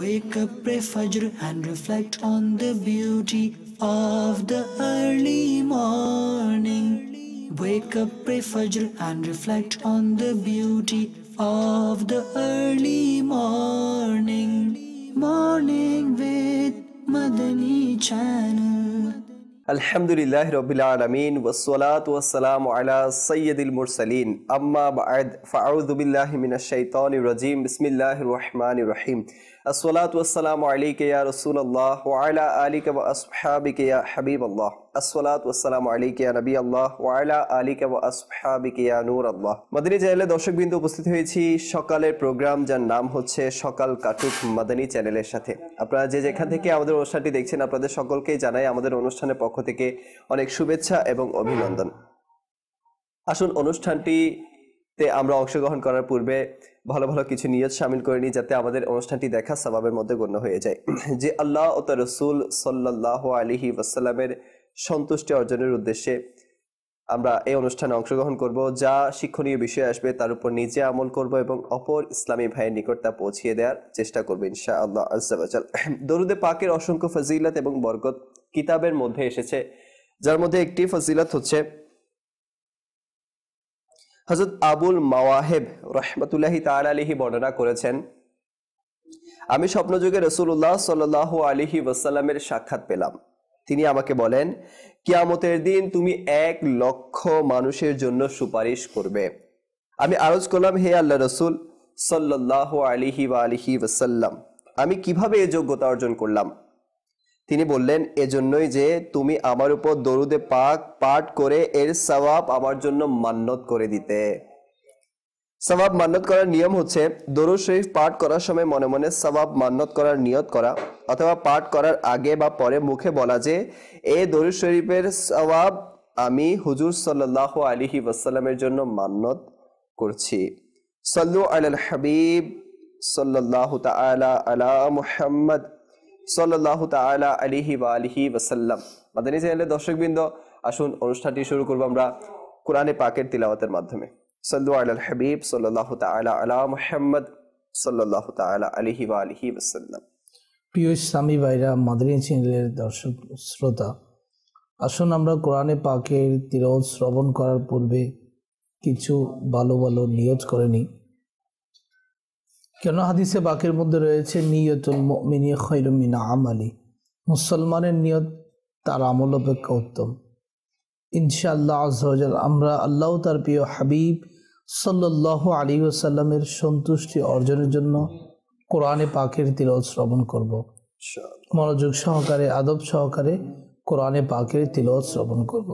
Wake up, pray Fajr and reflect on the beauty of the early morning. Wake up, pray Fajr and reflect on the beauty of the early morning. Morning with Madani Channel. আলহামদুলিল্লাহ রবিল আলমিন ওসলাত ওয়াসালাম আলা সৈয়দুল মুরসালিন আম্মা বাদ ফাউযু বিল্লাহি মিনাশ শাইতানির রাজিম বিসমিল্লাহির রহমানির রহিম আসসালাতু ওয়াসসালামু আলাইকা ইয়া রাসূলুল্লাহ ওয়া আলা আলিকা ওয়া আসহাবিকা ইয়া হাবিবাল্লাহ। আসসালাতু ওয়াসসালামু আলাইকা ইয়া নবিয়াল্লাহ ওয়া আলা আলিকা ওয়া আসহাবিকা ইয়া নূরাল্লাহ। মাদানী চ্যানেলে দর্শকবৃন্দ উপস্থিত হয়েছি। সকালের প্রোগ্রাম যার নাম হচ্ছে সকাল কাটুক মাদানী চ্যানেলের সাথে। আপনারা যে যেখান থেকে আমাদের অনুষ্ঠানটি দেখছেন, আপনাদের সকলকেই জানাই আমাদের অনুষ্ঠানের পক্ষ থেকে অনেক শুভেচ্ছা এবং অভিনন্দন। আসুন অনুষ্ঠানটিতে আমরা অংশগ্রহণ করার পূর্বে ভালো ভালো কিছু নিয়ত সামিল করে নিই যাতে আমাদের অনুষ্ঠানটি দেখা স্বভাবের মধ্যে গণ্য হয়ে যায়। যে আল্লাহ ও তার রসুল সাল্লাহ আলিহি ওয়াসাল্লামের সন্তুষ্টি অর্জনের উদ্দেশ্যে আমরা এই অনুষ্ঠানে অংশগ্রহণ করব, যা শিক্ষণীয় বিষয় আসবে তার উপর নিজে আমল করব এবং অপর ইসলামী ভাইয়ের নিকট তা পৌঁছিয়ে দেওয়ার চেষ্টা করব ইনশা আল্লাহ আজাল দরুদে পাকের অসংখ্য ফজিলত এবং বরকত কিতাবের মধ্যে এসেছে, যার মধ্যে একটি ফজিলত হচ্ছে হজরত আবুল মাওয়াহেব রহমতুল্লাহি তাল আলিহি বর্ণনা করেছেন, আমি স্বপ্নযুগে রসুল্লাহ সাল আলিহি ওয়াসাল্লামের সাক্ষাৎ পেলাম। তিনি আমাকে বলেন, কিয়ামতের দিন তুমি এক লক্ষ মানুষের জন্য সুপারিশ করবে। আমি আরজ করলাম, হে আল্লাহ রসুল সাল্লাহ আলিহি বা আলিহি ওয়াসাল্লাম, আমি কীভাবে এ যোগ্যতা অর্জন করলাম? তিনি বললেন, এজন্যই যে তুমি আমার উপর দরুদে পাক পাঠ করে এর সবাব আমার জন্য মান্যত করে দিতে। সবাব মান্যত করার নিয়ম হচ্ছে, দরুদ শরীফ পাঠ করার সময় মনে মনে সবাব মান্যত করার নিয়ত করা, অথবা পাঠ করার আগে বা পরে মুখে বলা যে, এ দরুদ শরীফের সবাব আমি হুজুর সাল্লাহ আলিহি ওয়াসাল্লামের জন্য মান্যত করছি। সল্লু আল হাবিব সাল্লাহ তালা আলা মুহাম্মদ সাল্লাহ তালা আলিহি বা আলিহি ওয়াসাল্লাম। মাদানী চ্যানেলের দর্শকবৃন্দ, আসুন অনুষ্ঠানটি শুরু করব আমরা কোরআনে পাকের তিলাওয়াতের মাধ্যমে। সাল্লু আল হাবিব সাল্লাহ তালা আলা মোহাম্মদ সাল্লাহ তালা আলিহি বা আলিহি ওয়াসাল্লাম। প্রিয় ইসলামী ভাইরা, মাদানী চ্যানেলের দর্শক শ্রোতা, আসুন আমরা কোরআনে পাকের তিরোধ শ্রবণ করার পূর্বে কিছু ভালো ভালো নিয়োজ করে নিই। কেন হাদিসে বাকের মধ্যে রয়েছে, নিয়তুল মিনি খৈরমিনা আমালি। মুসলমানের নিয়ত, তার আমল অপেক্ষা উত্তম। ইনশাআল্লাহ আজহাল আমরা আল্লাহ তার প্রিয় হাবিব সাল্লাহ আলী ওসাল্লামের সন্তুষ্টি অর্জনের জন্য কোরআনে পাকের তিলত শ্রবণ করব। মনোযোগ সহকারে, আদব সহকারে কোরআনে পাকের তিলত শ্রবণ করব।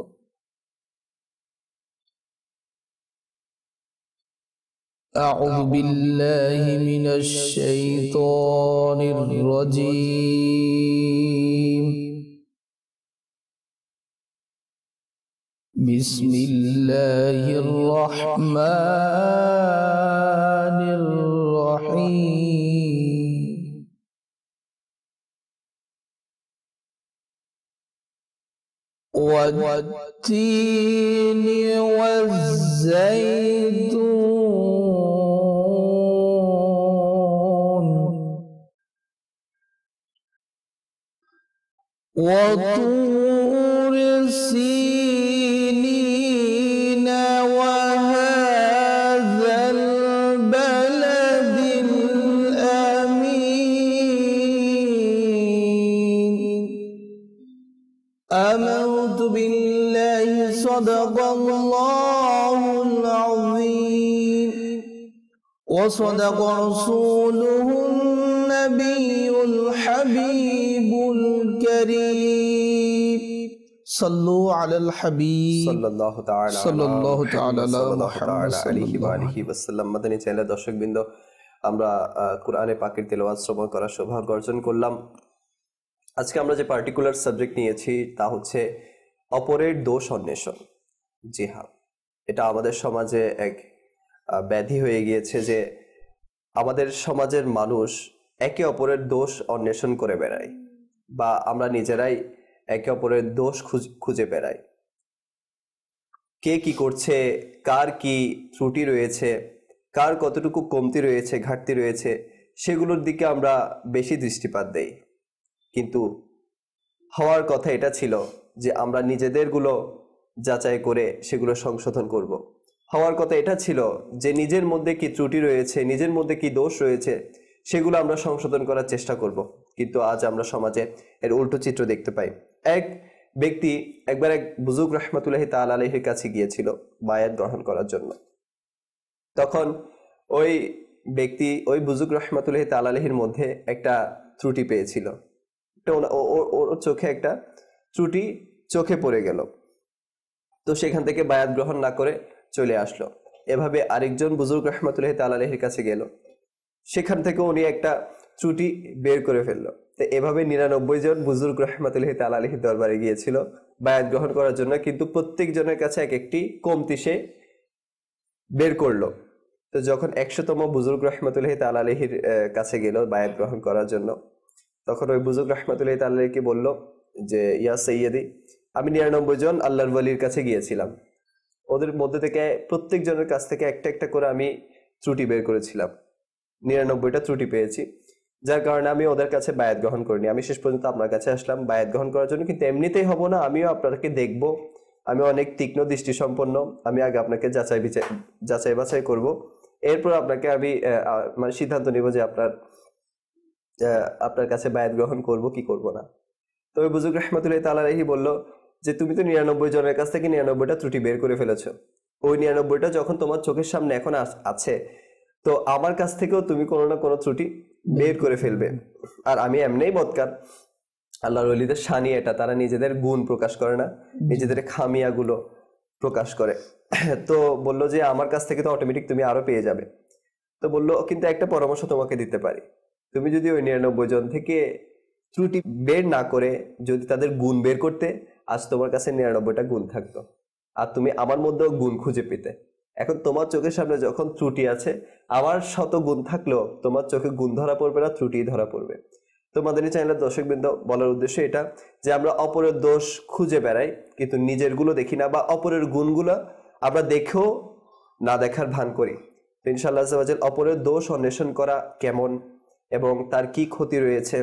أعوذ بالله من الشيطان الرجيم. بسم الله الرحمن الرحيم. والتين والزيتون وطور سينين وهذا البلد الأمين. آمنت بالله صدق الله العظيم. وصدق رسوله النبي الحبيب. الكريم صلوا على الحبيب সাল্লাহ তাআলা সাল্লাল্লাহু তাআলা আলা সাল্লাল্লাহু মুহাম্মদ তাআলা আলাইহি ওয়া সাল্লাল্লাহু আলিহি ওয়াসাল্লাম মাদানী চ্যানেলের দর্শকবৃন্দ আমরা আহ, কোরআনে পাকের তেলাওয়াত শ্রবণ করার সৌভাগ্য অর্জন করলাম আজকে আমরা যে পার্টিকুলার সাবজেক্ট নিয়েছি তা হচ্ছে অপরের দোষ অন্বেষণ জি হ্যাঁ এটা আমাদের সমাজে এক আহ, ব্যাধি হয়ে গিয়েছে যে আমাদের সমাজের মানুষ একে অপরের দোষ অন্বেষণ করে বেড়ায় বা আমরা নিজেরাই একে অপরের দোষ খুঁজ- বেড়াই কে কি করছে, কার কি ত্রুটি রয়েছে, কার কতটুকু কমতি রয়েছে, ঘাটতি রয়েছে, সেগুলোর দিকে আমরা বেশি দৃষ্টিপাত দেই কিন্তু হওয়ার কথা এটা ছিল যে আমরা নিজেদেরগুলো যাচাই করে সেগুলো সংশোধন করব। হওয়ার কথা এটা ছিল যে নিজের মধ্যে কি ত্রুটি রয়েছে, নিজের মধ্যে কি দোষ রয়েছে, সেগুলো আমরা সংশোধন করার চেষ্টা করব। কিন্তু আজ আমরা সমাজে এর উল্টো চিত্র দেখতে পাই। এক ব্যক্তি একবার এক বুজুগ রহমতুল্লাহ তাল আলহির কাছে গিয়েছিল বায়াত গ্রহণ করার জন্য। তখন ওই ব্যক্তি, ওই বুজুগ রহমতুল্লাহ তাল আলহির মধ্যে একটা ত্রুটি পেয়েছিল। ওর চোখে একটা ত্রুটি চোখে পড়ে গেল। তো সেখান থেকে বায়াত গ্রহণ না করে চলে আসলো। এভাবে আরেকজন বুজুর্গ রহমতুল্লাহ তাল আলহির কাছে গেল। সেখান থেকে উনি একটা ত্রুটি বের করে ফেলল। তো এভাবে নিরানব্বই জন বুজুর্গ রহমতুল্লাহ তাল আলহির দরবারে গিয়েছিল বায়াত গ্রহণ করার জন্য, কিন্তু প্রত্যেক জনের কাছে এক একটি কমতি সে বের করল। তো যখন একশোতম বুজুর্গ রহমতুল্লাহ তাল আলহির কাছে গেল বায়াত গ্রহণ করার জন্য, তখন ওই বুজুর্গ রহমতুল্লাহ তাল আলহিকে বলল যে, ইয়া সৈয়দি আমি নিরানব্বই জন আল্লাহর ওয়ালির কাছে গিয়েছিলাম। ওদের মধ্যে থেকে প্রত্যেক জনের কাছ থেকে একটা একটা করে আমি ত্রুটি বের করেছিলাম। নিরানব্বইটা ত্রুটি পেয়েছি। যার কারণে আমি ওদের কাছে বায়াত গ্রহণ করিনি। আমি শেষ পর্যন্ত আপনার কাছে আসলাম বায়াত গ্রহণ করার জন্য, কিন্তু এমনিতেই হব না, আমিও আপনাকে দেখব। আমি অনেক তীক্ষ্ণ দৃষ্টি সম্পন্ন আমি আগে আপনাকে যাচাই বিচাই যাচাই বাছাই করব। এরপর আপনাকে আমি মানে সিদ্ধান্ত নিব যে আপনার আপনার কাছে বায়াত গ্রহণ করব কি করব না। তবে বুজুর্গ রহমতুল্লাহ তালাহি বলল যে, তুমি তো নিরানব্বই জনের কাছ থেকে নিরানব্বইটা ত্রুটি বের করে ফেলেছো। ওই নিরানব্বইটা যখন তোমার চোখের সামনে এখন আছে, তো আমার কাছ থেকেও তুমি কোনো না কোনো ত্রুটি বের করে ফেলবে আর আমি এমনিই বদকার আল্লাহর অলিদের শানি এটা, তারা নিজেদের গুণ প্রকাশ করে না, নিজেদের খামিয়াগুলো প্রকাশ করে। তো বলল যে, আমার কাছ থেকে তো অটোমেটিক তুমি আরও পেয়ে যাবে। তো বলল, কিন্তু একটা পরামর্শ তোমাকে দিতে পারি। তুমি যদি ওই নিরানব্বই জন থেকে ত্রুটি বের না করে, যদি তাদের গুণ বের করতে, আজ তোমার কাছে নিরানব্বইটা গুণ থাকতো। আর তুমি আমার মধ্যেও গুণ খুঁজে পেতে। এখন তোমার চোখের সামনে যখন ত্রুটি আছে আমার শত গুণ থাকলেও তোমার চোখে গুণ ধরা পড়বে না ত্রুটি ধরা পড়বে। তোমাদের এই চ্যানেলের দর্শকবৃন্দ, বলার উদ্দেশ্য এটা যে আমরা অপরের দোষ খুঁজে বেড়াই, কিন্তু নিজেরগুলো দেখি না বা অপরের গুণগুলো আমরা দেখেও না দেখার ভান করি। তো ইনশাআল্লাহ অপরের দোষ অন্বেষণ করা কেমন এবং তার কি ক্ষতি রয়েছে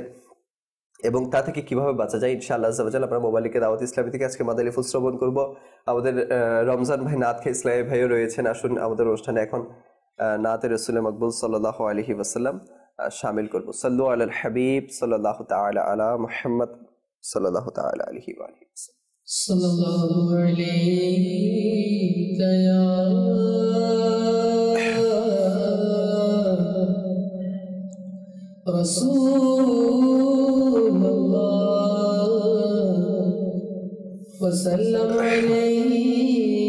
এবং তা থেকে কিভাবে বাঁচা যায় ইনশাআল্লাহ আজ্জা ওয়াজাল আমরা মোবাইলকে দাওয়াত ইসলামী থেকে আজকে মাদালি ফুল শ্রবণ করবো আমাদের আহ, রমজান ভাই নাথ খে ইসলামী ভাইও রয়েছেন আসুন আমাদের অনুষ্ঠানে এখন আহ, নাতে রসুল মকবুল সাল্লাহ আলহি ওয়াসাল্লাম আহ, শামিল করবো সাল্লু আল হাবিব সাল্লাহ তাআলা আলা মুহাম্মদ সাল্লাহ তাআলা আলহি ওয়ালিহি ওয়াসাল্লাম صلى الله عليك يا رسول وسلم عليه.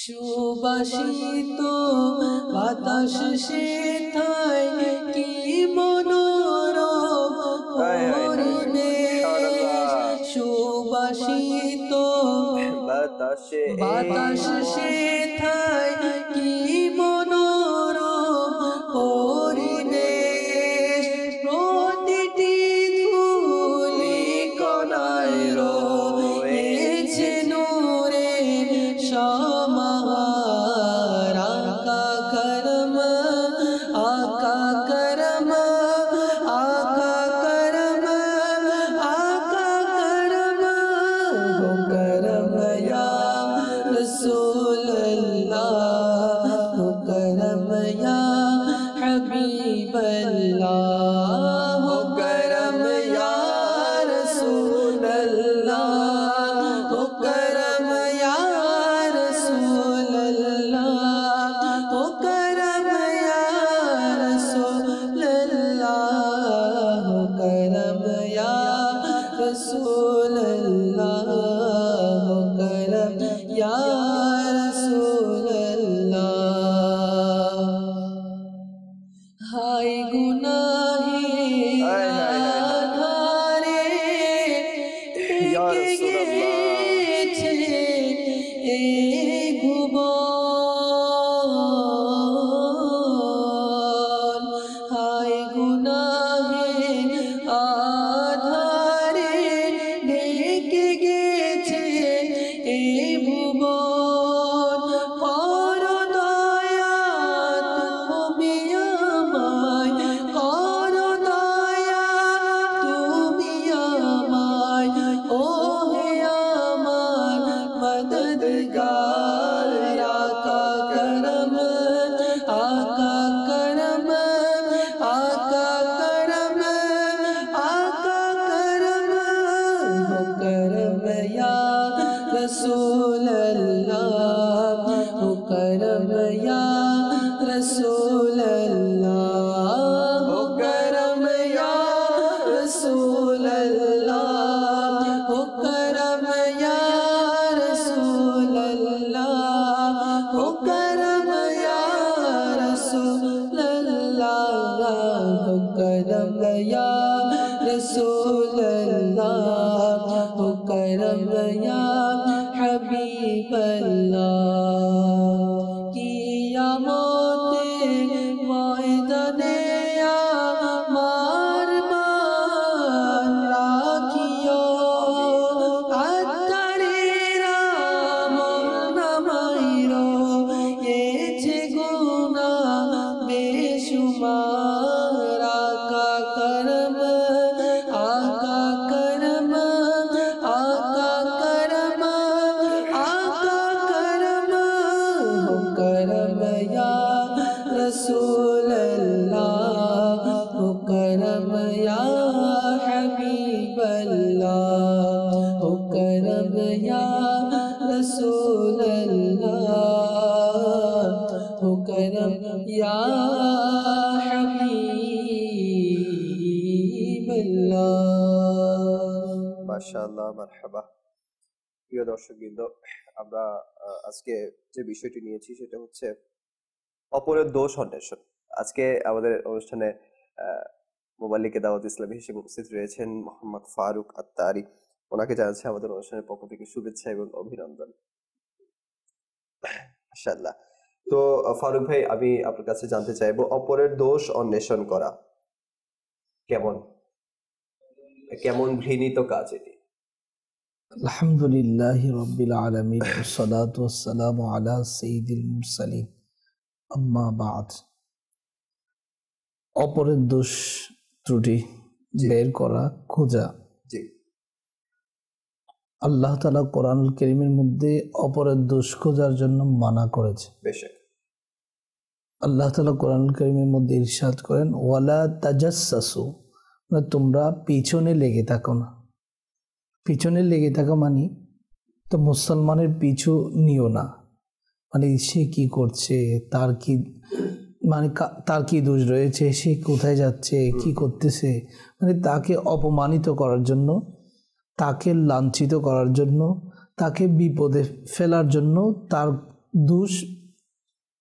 সুবাসিত বাতাস সে থাই কি মনোরম সুবাসিত বাতাস সে থাই আমরা আজকে যে বিষয়টি নিয়েছি সেটা হচ্ছে অপরের দোষ অন্বেষণ। আজকে আমাদের অনুষ্ঠানে মোবাল্লিকে দাওয়াত ইসলামী হিসেবে উপস্থিত রয়েছেন মোহাম্মদ ফারুক ওনাকে আমাদের অনুষ্ঠানের পক্ষ থেকে শুভেচ্ছা এবং অভিনন্দন। তো, ফারুক ভাই, আমি আপনার কাছে জানতে চাইব, অপরের দোষ অন্বেষণ করা কেমন? কেমন ঘৃণিত কাজ এটি? আলহামদুলিল্লাহ রব্বিল আলমিন সালাত ওসালাম আলা সঈদুল মুরসালিন। আম্মা বাদ। অপরের দোষ ত্রুটি বের করা খোঁজা। আল্লাহ তালা কোরআনুল করিমের মধ্যে অপরের দোষ খোঁজার জন্য মানা করেছে। আল্লাহ তালা কোরআনুল করিমের মধ্যে ইরশাদ করেন ওয়ালা তাজাসু মানে তোমরা পিছনে লেগে থাকো না। পিছনে লেগে থাকা মানে তো মুসলমানের পিছু নিও না। মানে সে কি করছে? তার কি মানে তার কি দোষ রয়েছে? সে কোথায় যাচ্ছে? কি করতেছে? মানে তাকে অপমানিত করার জন্য তাকে লাঞ্ছিত করার জন্য তাকে বিপদে ফেলার জন্য তার দোষ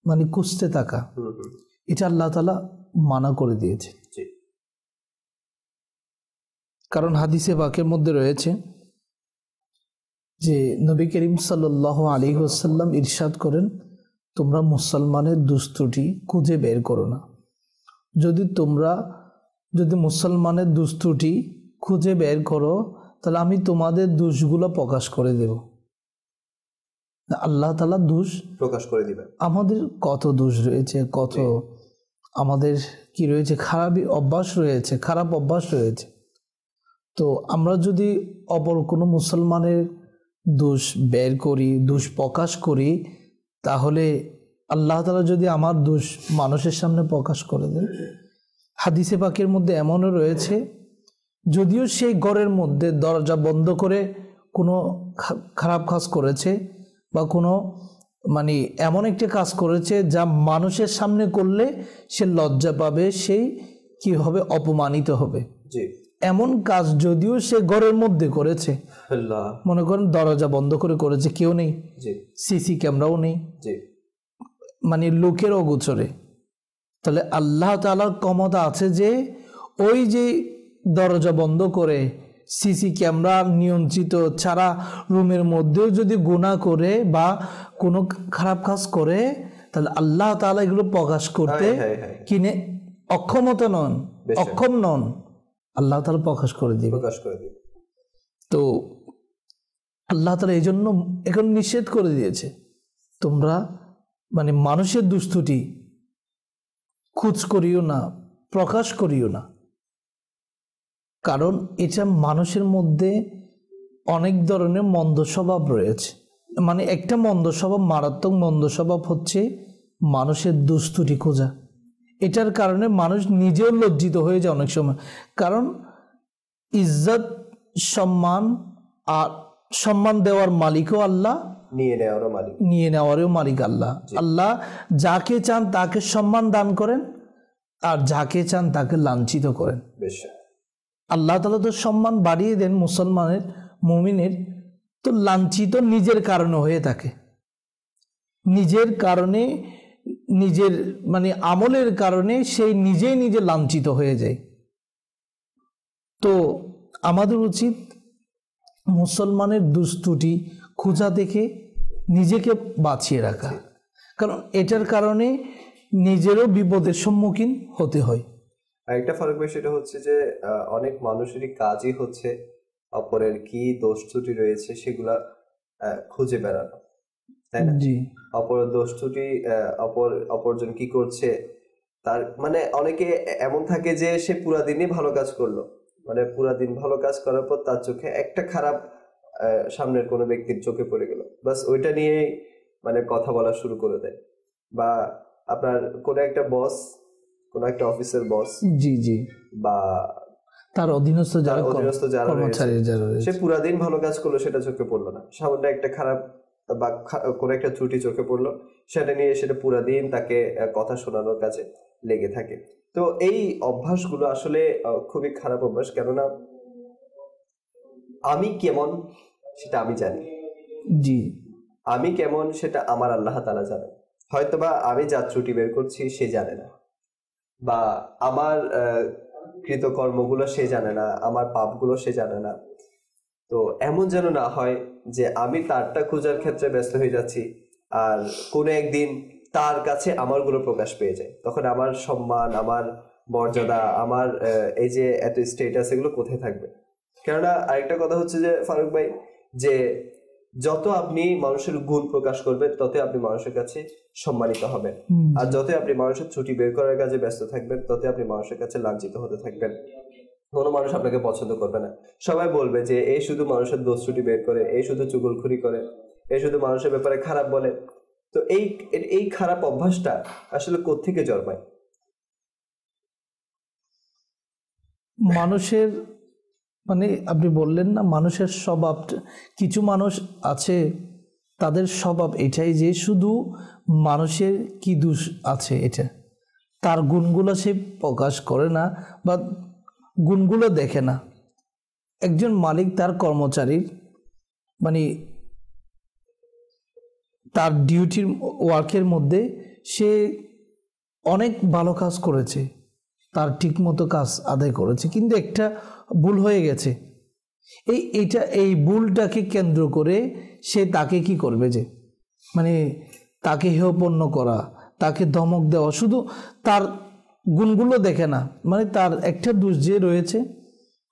মানে কুঁচতে থাকা। এটা আল্লাহ তালা মানা করে দিয়েছে কারণ হাদিসে বাকের মধ্যে রয়েছে যে নবী করিম সাল্লাহ আলী ওসাল্লাম ইরশাদ করেন তোমরা মুসলমানের দুস্তুটি খুঁজে বের করো না। যদি তোমরা যদি মুসলমানের দুস্তুটি খুঁজে বের করো তাহলে আমি তোমাদের দোষগুলো প্রকাশ করে দেব। আল্লাহ তালা দোষ প্রকাশ করে দিবেন। আমাদের কত দোষ রয়েছে কত আমাদের কি রয়েছে খারাপই অভ্যাস রয়েছে খারাপ অভ্যাস রয়েছে। তো আমরা যদি অপর কোনো মুসলমানের দোষ বের করি, দোষ প্রকাশ করি, তাহলে আল্লাহ তালা যদি আমার দোষ মানুষের সামনে প্রকাশ করে দেন। হাদিসে পাকের মধ্যে এমনও রয়েছে, যদিও সেই ঘরের মধ্যে দরজা বন্ধ করে কোনো খারাপ কাজ করেছে বা কোনো মানে এমন একটি কাজ করেছে যা মানুষের সামনে করলে সে লজ্জা পাবে, সেই কি হবে, অপমানিত হবে। এমন কাজ যদিও সে ঘরের মধ্যে করেছে। মনে করেন দরজা বন্ধ করে করেছে কেউ নেই। সিসি ক্যামেরাও নেই। মানে লোকের অগোচরে। তাহলে আল্লাহ তালার ক্ষমতা আছে যে ওই যে দরজা বন্ধ করে সিসি ক্যামেরা নিয়ন্ত্রিত ছাড়া রুমের মধ্যেও যদি গুণা করে বা কোনো খারাপ কাজ করে তাহলে আল্লাহ তালা এগুলো প্রকাশ করতে। কিনে অক্ষমতা নন অক্ষম নন। আল্লাহ তালা প্রকাশ করে দিবে। প্রকাশ করে দিবেন তো আল্লাহ তালা এই জন্য এখন নিষেধ করে দিয়েছে তোমরা মানে মানুষের দুস্তুটি খুঁজ করিও না প্রকাশ করিও না। কারণ এটা মানুষের মধ্যে অনেক ধরনের মন্দ স্বভাব রয়েছে। মানে একটা মন্দ স্বভাব মারাত্মক মন্দ স্বভাব হচ্ছে মানুষের দুস্তুটি খোঁজা। এটার কারণে মানুষ নিজেও লজ্জিত হয়ে যায় অনেক সময়। কারণ ইজ্জত সম্মান আর সম্মান দেওয়ার মালিকও আল্লাহ নিয়ে নেওয়ারও মালিক। নিয়ে নেওয়ারও মালিক আল্লাহ। আল্লাহ যাকে চান তাকে সম্মান দান করেন আর যাকে চান তাকে লাঞ্ছিত করেন। আল্লাহ তালা তো সম্মান বাড়িয়ে দেন মুসলমানের মুমিনের তো লাঞ্ছিত নিজের কারণে হয়ে থাকে। নিজের কারণে নিজের মানে আমলের কারণে সেই নিজেই নিজে লাঞ্ছিত হয়ে যায়। তো আমাদের উচিত মুসলমানের দুস্তুটি খোঁজা দেখে নিজেকে বাঁচিয়ে রাখা। কারণ এটার কারণে নিজেরও বিপদের সম্মুখীন হতে হয়। আরেকটা ফারুক ভাই সেটা হচ্ছে যে অনেক মানুষেরই কাজই হচ্ছে অপরের কি দোষ ত্রুটি রয়েছে সেগুলা খুঁজে বেড়ানো। তাই না? জি। অপর দোষ ত্রুটি আহ, অপর অপরজন কি করছে তার মানে অনেকে এমন থাকে যে সে পুরা দিনই ভালো কাজ করল। মানে পুরা দিন ভালো কাজ করার পর তার চোখে একটা খারাপ সামনের কোনো ব্যক্তির চোখে পড়ে গেল। বাস ওইটা নিয়েই মানে কথা বলা শুরু করে দেয়। বা আপনার কোনো একটা বস কোনো একটা অফিসের বস জি জি। বা তার অধীনস্থ যারা অধীনস্থ যারা সে পুরা দিন ভালো কাজ করল সেটা চোখে পড়ল না। সামান্য একটা খারাপ বা কোনো একটা ত্রুটি চোখে পড়ল সেটা নিয়ে সেটা পুরা দিন তাকে কথা শোনানোর কাছে লেগে থাকে। তো এই অভ্যাসগুলো আসলে খুবই খারাপ অভ্যাস। কেননা আমি কেমন সেটা আমি জানি। জি। আমি কেমন সেটা আমার আল্লাহ তালা জানে হয়তোবা আমি যা ত্রুটি বের করছি সে জানে না। বা আমার কৃতকর্মগুলো সে জানে না আমার পাপগুলো সে জানে না। তো এমন যেন না হয় যে আমি তারটা খোঁজার ক্ষেত্রে ব্যস্ত হয়ে যাচ্ছি আর কোনো একদিন তার কাছে আমারগুলো প্রকাশ পেয়ে যায়। তখন আমার সম্মান আমার মর্যাদা আমার এই যে এত স্টেটাস এগুলো কোথায় থাকবে? কেননা আরেকটা কথা হচ্ছে যে ফারুক ভাই যে যত আপনি মানুষের গুণ প্রকাশ করবেন তত আপনি মানুষের কাছে সম্মানিত হবেন। আর যত আপনি মানুষের ছুটি বের করার কাজে ব্যস্ত থাকবেন তত আপনি মানুষের কাছে লাঞ্ছিত হতে থাকবেন। কোনো মানুষ আপনাকে পছন্দ করবে না। সবাই বলবে যে এই শুধু মানুষের দোষ ছুটি বের করে এই শুধু চুগলখুরি করে এই শুধু মানুষের ব্যাপারে খারাপ বলে। তো এই এই খারাপ অভ্যাসটা আসলে কোত্থেকে জন্মায়? মানুষের মানে আপনি বললেন না, মানুষের স্বভাব, কিছু মানুষ আছে, তাদের স্বভাব এটাই যে শুধু মানুষের কি দোষ আছে এটা? তার গুণগুলো সে প্রকাশ করে না, বা গুণগুলো দেখে না। একজন মালিক তার কর্মচারীর মানে তার ডিউটির ওয়ার্কের মধ্যে সে অনেক ভালো কাজ করেছে, তার ঠিকমতো কাজ আদায় করেছে, কিন্তু একটা ভুল হয়ে গেছে। এই এটা এই ভুলটাকে কেন্দ্র করে সে তাকে কি করবে যে মানে তাকে হেয়পন্ন করা, তাকে ধমক দেওয়া, শুধু তার গুণগুলো দেখে না। মানে তার একটা দোষ যে রয়েছে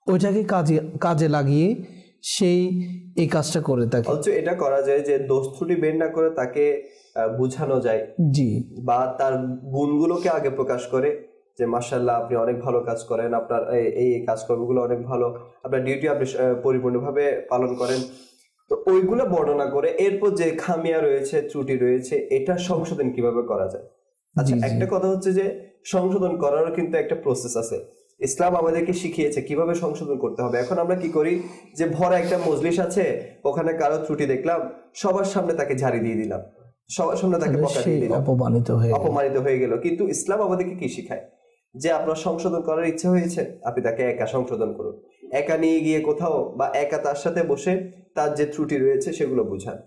ওইটাকে কাজে কাজে লাগিয়ে সেই এই কাজটা করে থাকে। অথচ এটা করা যায় যে দোষ ত্রুটি বের না করে তাকে বোঝানো যায়। জি। বা তার গুণগুলোকে আগে প্রকাশ করে যে মার্শাল্লাহ আপনি অনেক ভালো কাজ করেন। আপনার এই- এই কাজকর্মগুলো অনেক ভালো। আপনার ডিউটি আপনি পরিপূর্ণভাবে পালন করেন। তো ওইগুলো বর্ণনা করে এরপর যে খামিয়া রয়েছে ত্রুটি রয়েছে এটা সংশোধন কীভাবে করা যায়? আচ্ছা। একটা কথা হচ্ছে যে সংশোধন করারও কিন্তু একটা প্রসেস আছে। ইসলাম আমাদেরকে শিখিয়েছে কীভাবে সংশোধন করতে হবে। এখন আমরা কি করি? যে ভরা একটা মজলিস আছে ওখানে কারও ত্রুটি দেখলাম সবার সামনে তাকে ঝাড়ি দিয়ে দিলাম। সবার সামনে তাকে অপমানিত হয়ে অপমানিত হয়ে গেল। কিন্তু ইসলাম আমাদেরকে কি শিখায়? যে আপনার সংশোধন করার ইচ্ছা হয়েছে আপনি তাকে একা সংশোধন করুন। একা নিয়ে গিয়ে কোথাও বা একা তার সাথে বসে তার যে ত্রুটি রয়েছে সেগুলো বুঝান।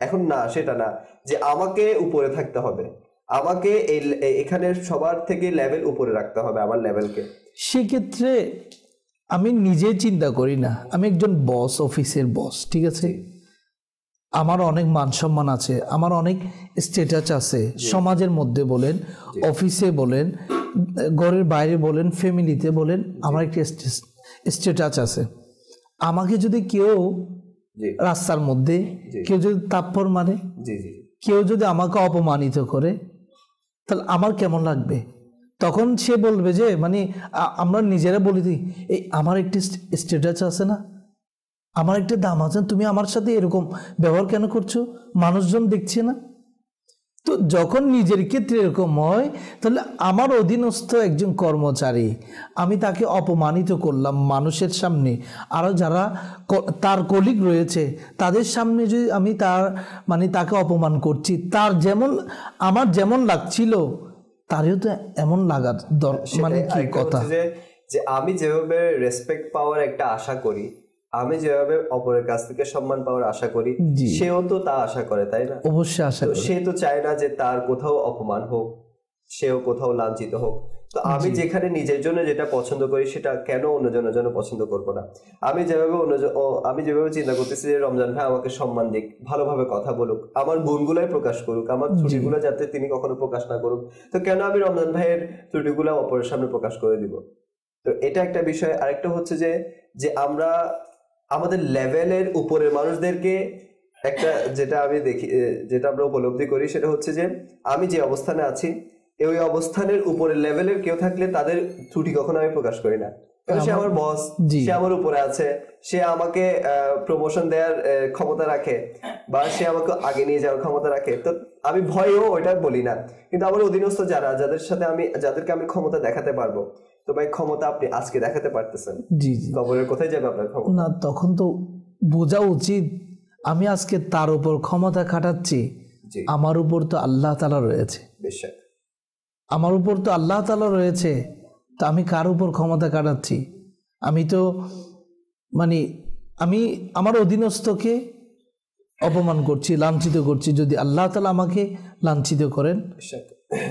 এখন না সেটা না। যে আমাকে উপরে থাকতে হবে। আমাকে এই এখানে সবার থেকে লেভেল উপরে রাখতে হবে আমার লেভেলকে সেক্ষেত্রে আমি নিজে চিন্তা করি না। আমি একজন বস অফিসের বস ঠিক আছে? আমার অনেক মান সম্মান আছে আমার অনেক স্ট্যাটাস আছে। সমাজের মধ্যে বলেন অফিসে বলেন ঘরের বাইরে বলেন ফ্যামিলিতে বলেন আমার একটা স্ট্যাটাস আছে। আমাকে যদি কেউ রাস্তার মধ্যে কেউ যদি তাপ্পর মারে জি। কেউ যদি আমাকে অপমানিত করে তাহলে আমার কেমন লাগবে? তখন সে বলবে যে মানে আমরা নিজেরা বলি দিই, এই, আমার একটি স্ট্যাটাস আছে না? আমার একটা দাম আছে, তুমি আমার সাথে এরকম ব্যবহার কেন করছ? মানুষজন দেখছে না? তো যখন নিজের ক্ষেত্রে এরকম হয় তাহলে আমার অধীনস্থ একজন কর্মচারী আমি তাকে অপমানিত করলাম মানুষের সামনে। আরও যারা তার কলিগ রয়েছে তাদের সামনে যদি আমি তার মানে তাকে অপমান করছি তার যেমন আমার যেমন লাগছিল তারও তো এমন লাগার মানে কি কথা? যে যে আমি যেভাবে রেসপেক্ট পাওয়ার একটা আশা করি আমি যেভাবে অপরের কাছ থেকে সম্মান পাওয়ার আশা করি সেও তো তা আশা করে তাই না? অবশ্যই আশা করি। সে তো চায় না যে তার কোথাও অপমান হোক সেও কোথাও লাঞ্ছিত হোক। তো আমি যেখানে নিজের জন্য যেটা পছন্দ করি সেটা কেন অন্যজনের জন্য পছন্দ করব না? আমি যেভাবে অন্য আমি যেভাবে চিন্তা করতেছি যে রমজান ভাই আমাকে সম্মান দিক ভালোভাবে কথা বলুক আমার গুণগুলাই প্রকাশ করুক আমার ত্রুটিগুলো যাতে তিনি কখনো প্রকাশ না করুক তো কেন আমি রমজান ভাইয়ের ত্রুটিগুলো অপরের সামনে প্রকাশ করে দিব? তো এটা একটা বিষয়। আরেকটা হচ্ছে যে যে আমরা আমাদের লেভেলের উপরের মানুষদেরকে একটা যেটা আমি দেখি যেটা আমরা উপলব্ধি করি সেটা হচ্ছে যে আমি যে অবস্থানে আছি ওই অবস্থানের উপরের লেভেলের কেউ থাকলে তাদের ত্রুটি কখনো আমি প্রকাশ করি না। সে আমার বস সে আমার উপরে আছে সে আমাকে প্রমোশন দেওয়ার ক্ষমতা রাখে বা সে আমাকে আগে নিয়ে যাওয়ার ক্ষমতা রাখে। তো আমি ভয়েও ওইটা বলি না। কিন্তু আমার অধীনস্থ যারা যাদের সাথে আমি যাদেরকে আমি ক্ষমতা দেখাতে পারব তো ভাই ক্ষমতা আপনি আজকে দেখাতে পারতেছেন। জি জি। কবরের কোথায় যাবে আপনার ক্ষমতা না তখন তো বোঝা উচিত। আমি আজকে তার উপর ক্ষমতা খাটাচ্ছি। আমার উপর তো আল্লাহ তালা রয়েছে। আমার উপর তো আল্লাহ তালা রয়েছে। তো আমি কার উপর ক্ষমতা কাটাচ্ছি আমি তো মানে আমি আমার অধীনস্থকে অপমান করছি লাঞ্ছিত করছি। যদি আল্লাহ তালা আমাকে লাঞ্ছিত করেন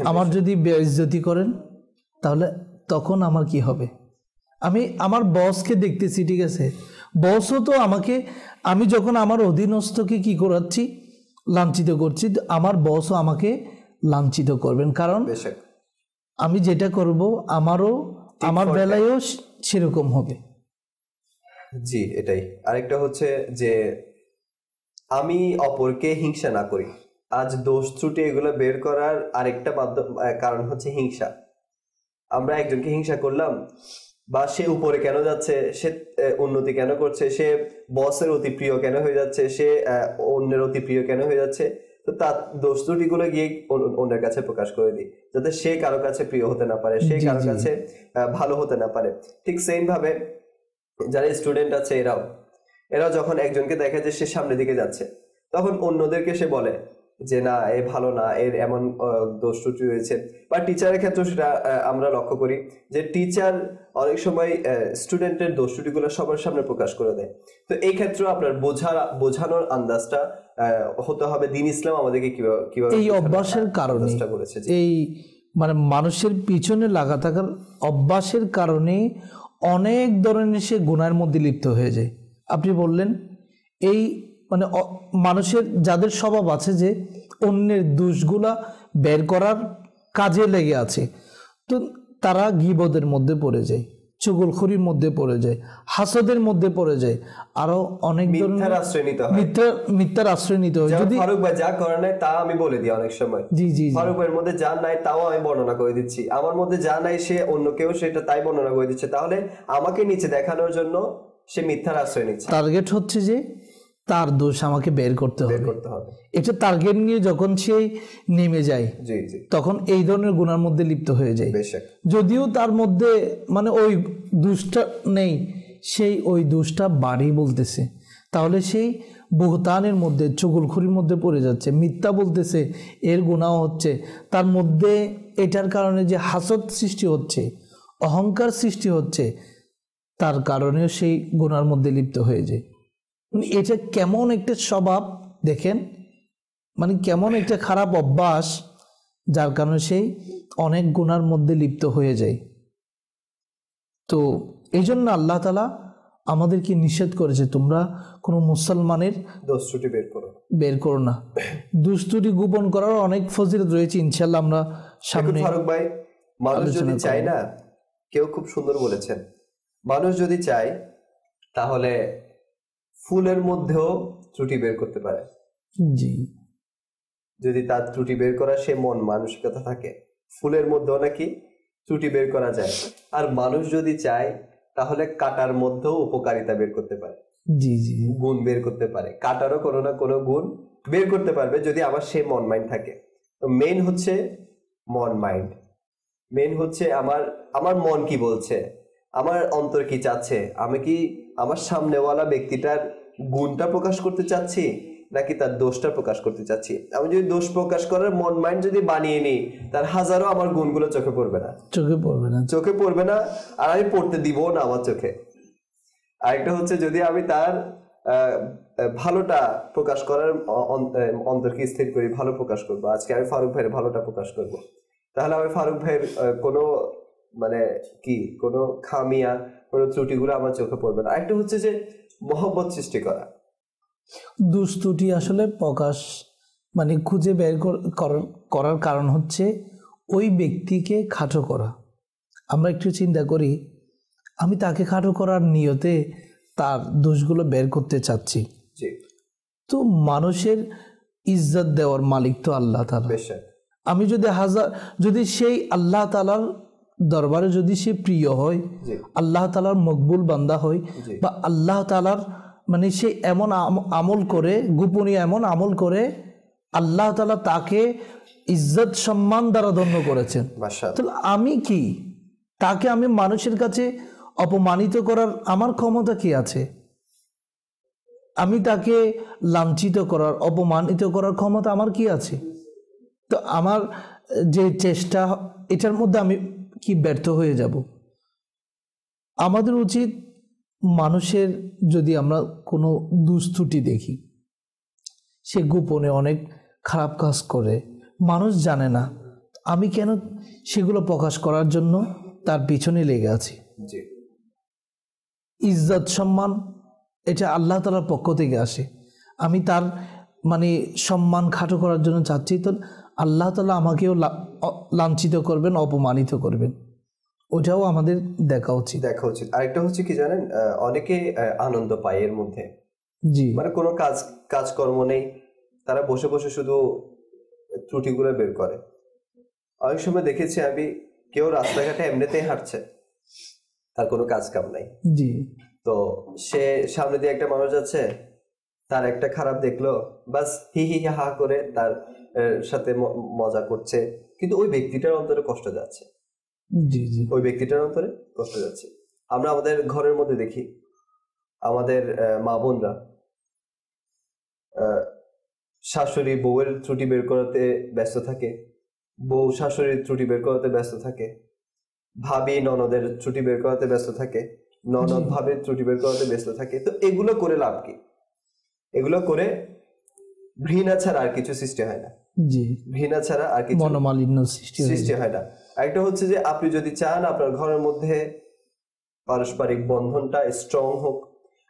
আমার যদি বেইজ্জতি করেন তাহলে তখন আমার কি হবে? আমি আমার বসকে দেখতেছি ঠিক আছে? বসও তো আমাকে আমি যখন আমার অধীনস্থকে কি করাচ্ছি? লাঞ্ছিত করছি তো আমার বসও আমাকে লাঞ্ছিত করবেন। কারণ আমি যেটা করব আমারও আমার বেলায়ও সেরকম হবে। জি এটাই। আরেকটা হচ্ছে যে আমি অপরকে হিংসা না করি। আজ দোষ ত্রুটি এগুলো বের করার আরেকটা মাধ্যম কারণ হচ্ছে হিংসা। আমরা একজনকে হিংসা করলাম বা সে উপরে কেন যাচ্ছে সে উন্নতি কেন করছে সে বসের অতি প্রিয় কেন হয়ে যাচ্ছে সে অন্যের অতি প্রিয় কেন হয়ে যাচ্ছে তো তার দোষ ত্রুটিগুলো গিয়ে অন্যের কাছে প্রকাশ করে দিই যাতে সে কারও কাছে প্রিয় হতে না পারে সে কারও কাছে ভালো হতে না পারে। ঠিক সেম ভাবে যারা স্টুডেন্ট আছে এরাও এরাও যখন একজনকে দেখে যে সে সামনের দিকে যাচ্ছে তখন অন্যদেরকে সে বলে যে না এ ভালো না এর এমন দোষ ত্রুটি রয়েছে। বা টিচারের ক্ষেত্রে সেটা আমরা লক্ষ্য করি যে টিচার অনেক সময় স্টুডেন্টের দোষ ত্রুটিগুলো সবার সামনে প্রকাশ করে দেয়। তো এই ক্ষেত্রেও আপনার বোঝার বোঝানোর আন্দাজটা হতে হবে। দিন ইসলাম আমাদেরকে কীভাবে কীভাবে এই অভ্যাসের কারণে জি। এই মানে মানুষের পিছনে লাগা থাকার অভ্যাসের কারণে অনেক ধরনের সে গুণার মধ্যে লিপ্ত হয়ে যায়। আপনি বললেন এই মানে মানুষের যাদের স্বভাব আছে যে অন্যের দোষগুলা বের করার কাজে লেগে আছে তো তারা গিবদের মধ্যে পড়ে যায় চুগলখড়ির মধ্যে পড়ে যায় হাসদের মধ্যে পড়ে যায় আরও অনেক মিথ্যার আশ্রয় নিতে হয়। মিথ্যা মিথ্যার আশ্রয় নিতে হয়। যদি ফারুক ভাই যা করে নাই তা আমি বলে দিই অনেক সময়। জি জি জি। ফারুক ভাইয়ের মধ্যে যা নাই তাও আমি বর্ণনা করে দিচ্ছি। আমার মধ্যে যা নাই সে অন্য কেউ সেটা তাই বর্ণনা করে দিচ্ছে। তাহলে আমাকে নিচে দেখানোর জন্য সে মিথ্যার আশ্রয় নিচ্ছে। টার্গেট হচ্ছে যে তার দোষ আমাকে বের করতে হবে। এটা টার্গেট নিয়ে যখন সে নেমে যায় তখন এই ধরনের গুণার মধ্যে লিপ্ত হয়ে যায়। যদিও তার মধ্যে মানে ওই দুষ্টা নেই সেই ওই দুষ্টা বাড়ি বলতেছে। তাহলে সেই বহুতানের মধ্যে চুগলখুরির মধ্যে পড়ে যাচ্ছে। মিথ্যা বলতেছে এর গুণাও হচ্ছে। তার মধ্যে এটার কারণে যে হাসত সৃষ্টি হচ্ছে অহংকার সৃষ্টি হচ্ছে তার কারণেও সেই গুণার মধ্যে লিপ্ত হয়ে যায়। এটা কেমন একটা স্বভাব দেখেন মানে কেমন একটা খারাপ অভ্যাস যার কারণে সেই অনেক গুণার মধ্যে লিপ্ত হয়ে যায়। তো এই জন্য আল্লাহ তালা আমাদেরকে নিষেধ করেছে তোমরা কোনো মুসলমানের দোষ ত্রুটি বের করো। বের করো না। দুস্তুটি গোপন করার অনেক ফজিলত রয়েছে ইনশাল্লাহ আমরা সামনে ফারুক ভাই মানুষ যদি চায় না কেউ খুব সুন্দর বলেছেন মানুষ যদি চায় তাহলে ফুলের মধ্যেও ত্রুটি বের করতে পারে। জি। যদি তার ত্রুটি বের করা সে মন মানসিকতা থাকে ফুলের মধ্যেও নাকি ত্রুটি বের করা যায়। আর মানুষ যদি চায় তাহলে কাটার মধ্যেও উপকারিতা বের করতে পারে। জি জি গুণ বের করতে পারে। কাটারও কোনো না কোনো গুণ বের করতে পারবে যদি আমার সে মন মাইন্ড থাকে। তো মেইন হচ্ছে মন মাইন্ড। মেইন হচ্ছে আমার আমার মন কি বলছে? আমার অন্তর কি চাচ্ছে? আমি কি আমার সামনেওয়ালা ব্যক্তিটার গুণটা প্রকাশ করতে চাচ্ছি নাকি তার দোষটা প্রকাশ করতে চাচ্ছি? আমি যদি দোষ প্রকাশ করার মন মাইন্ড যদি বানিয়ে নিই তার হাজারো আমার গুণগুলো চোখে পড়বে না। চোখে পড়বে না। চোখে পড়বে না আর আমি পড়তে দিব না আমার চোখে। আরেকটা হচ্ছে যদি আমি তার ভালোটা প্রকাশ করার অন্তরকে স্থির করি ভালো প্রকাশ করব। আজকে আমি ফারুক ভাইয়ের ভালোটা প্রকাশ করব। তাহলে আমি ফারুক ভাইয়ের কোনো মানে কি কোনো খামিয়া কোনো ত্রুটিগুলো আমার চোখে পড়বে না। আরেকটা হচ্ছে যে মহব্বত সৃষ্টি করা। দুস্তুটি আসলে প্রকাশ মানে খুঁজে বের কর- করার- কারণ হচ্ছে ওই ব্যক্তিকে খাটো করা। আমরা একটু চিন্তা করি আমি তাকে খাটো করার নিয়তে তার দোষগুলো বের করতে চাচ্ছি। তো মানুষের ইজ্জত দেওয়ার মালিক তো আল্লাহ তালা আমি যদি হাজার যদি সেই আল্লাহ তালার দরবারে যদি সে প্রিয় হয় আল্লাহ তালার মকবুল বান্দা হয় বা আল্লাহ তালার মানে সে এমন আম- আমল করে গোপনীয় এমন আমল করে আল্লাহ তালা তাকে ইজ্জত সম্মান দ্বারা ধন্য করেছেন। তাহলে আমি কি? তাকে আমি মানুষের কাছে অপমানিত করার আমার ক্ষমতা কি আছে? আমি তাকে লাঞ্ছিত করার অপমানিত করার ক্ষমতা আমার কি আছে? তো আমার যে চেষ্টা এটার মধ্যে আমি কি ব্যর্থ হয়ে যাব? আমাদের উচিত মানুষের যদি আমরা কোনো দুস্তুটি দেখি সে গোপনে অনেক খারাপ কাজ করে। মানুষ জানে না আমি কেন সেগুলো প্রকাশ করার জন্য তার পিছনে লেগে আছি। ইজ্জত সম্মান এটা আল্লাহ তালার পক্ষ থেকে আসে। আমি তার মানে সম্মান খাটো করার জন্য চাচ্ছি তো আল্লাহ তালা আমাকেও লাঞ্ছিত করবেন অপমানিত করবেন। ওটাও আমাদের দেখা উচিত। দেখা উচিত। আরেকটা হচ্ছে কি জানেন অনেকে আনন্দ পায় এর মধ্যে। জি। মানে কোনো কাজ কাজকর্ম নেই তারা বসে বসে শুধু ত্রুটিগুলো বের করে। অনেক সময় দেখেছি আমি কেউ রাস্তাঘাটে এমনিতেই হাঁটছে তার কোনো কাজ কাম নাই। জি। তো সে সামনে দিয়ে একটা মানুষ যাচ্ছে তার একটা খারাপ দেখল বাস হি হি হা করে তার সাথে মজা করছে। কিন্তু ওই ব্যক্তিটার অন্তরে কষ্ট যাচ্ছে। ওই ব্যক্তিটার অন্তরে কষ্ট যাচ্ছে। আমরা আমাদের ঘরের মধ্যে দেখি আমাদের মা বোনরা আহ, শাশুড়ি বউয়ের ত্রুটি বের করাতে ব্যস্ত থাকে বউ শাশুড়ির ত্রুটি বের করাতে ব্যস্ত থাকে ভাবি ননদের ত্রুটি বের করাতে ব্যস্ত থাকে ননদ ভাবির ত্রুটি বের করাতে ব্যস্ত থাকে। তো এগুলো করে লাভ কি? এগুলো করে ঘৃণা ছাড়া আর কিছু সৃষ্টি হয় না। জি। ঘৃণা ছাড়া আর কিছু মনোমালিন্য সৃষ্টি সৃষ্টি হয় না। একটা হচ্ছে যে আপনি যদি চান আপনার ঘরের মধ্যে পারস্পরিক বন্ধনটা স্ট্রং হোক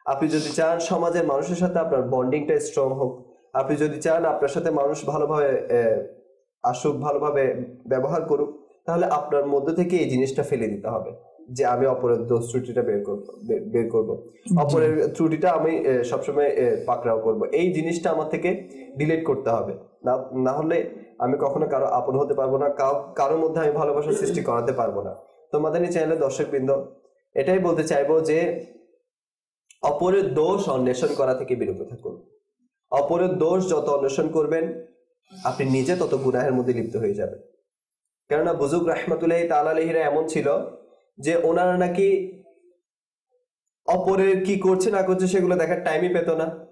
আপনি যদি চান সমাজের মানুষের সাথে আপনার বন্ডিংটা স্ট্রং হোক আপনি যদি চান আপনার সাথে মানুষ ভালোভাবে আসুক ভালোভাবে ব্যবহার করুক তাহলে আপনার মধ্যে থেকে এই জিনিসটা ফেলে দিতে হবে। যে আমি অপরের দোষ ত্রুটিটা বের করব বের করব। অপরের ত্রুটিটা আমি সবসময় পাকড়াও করব। এই জিনিসটা আমার থেকে ডিলিট করতে হবে। না না হলে আমি কখনো কারও আপন হতে পারব না কারোর মধ্যে আমি ভালোবাসার সৃষ্টি করাতে পারব না। তোমাদের এই চ্যানেলের দর্শক বৃন্দ এটাই বলতে চাইব যে অপরের দোষ অন্বেষণ করা থেকে বিরত থাকুন। অপরের দোষ যত অন্বেষণ করবেন আপনি নিজে তত গুনাহের মধ্যে লিপ্ত হয়ে যাবেন। কেননা বুজুক রাহমাতুল্লাহ তালাহিরা এমন ছিল যে ওনারা নাকি অপরের কি করছে না করছে সেগুলো দেখার টাইমই পেত না।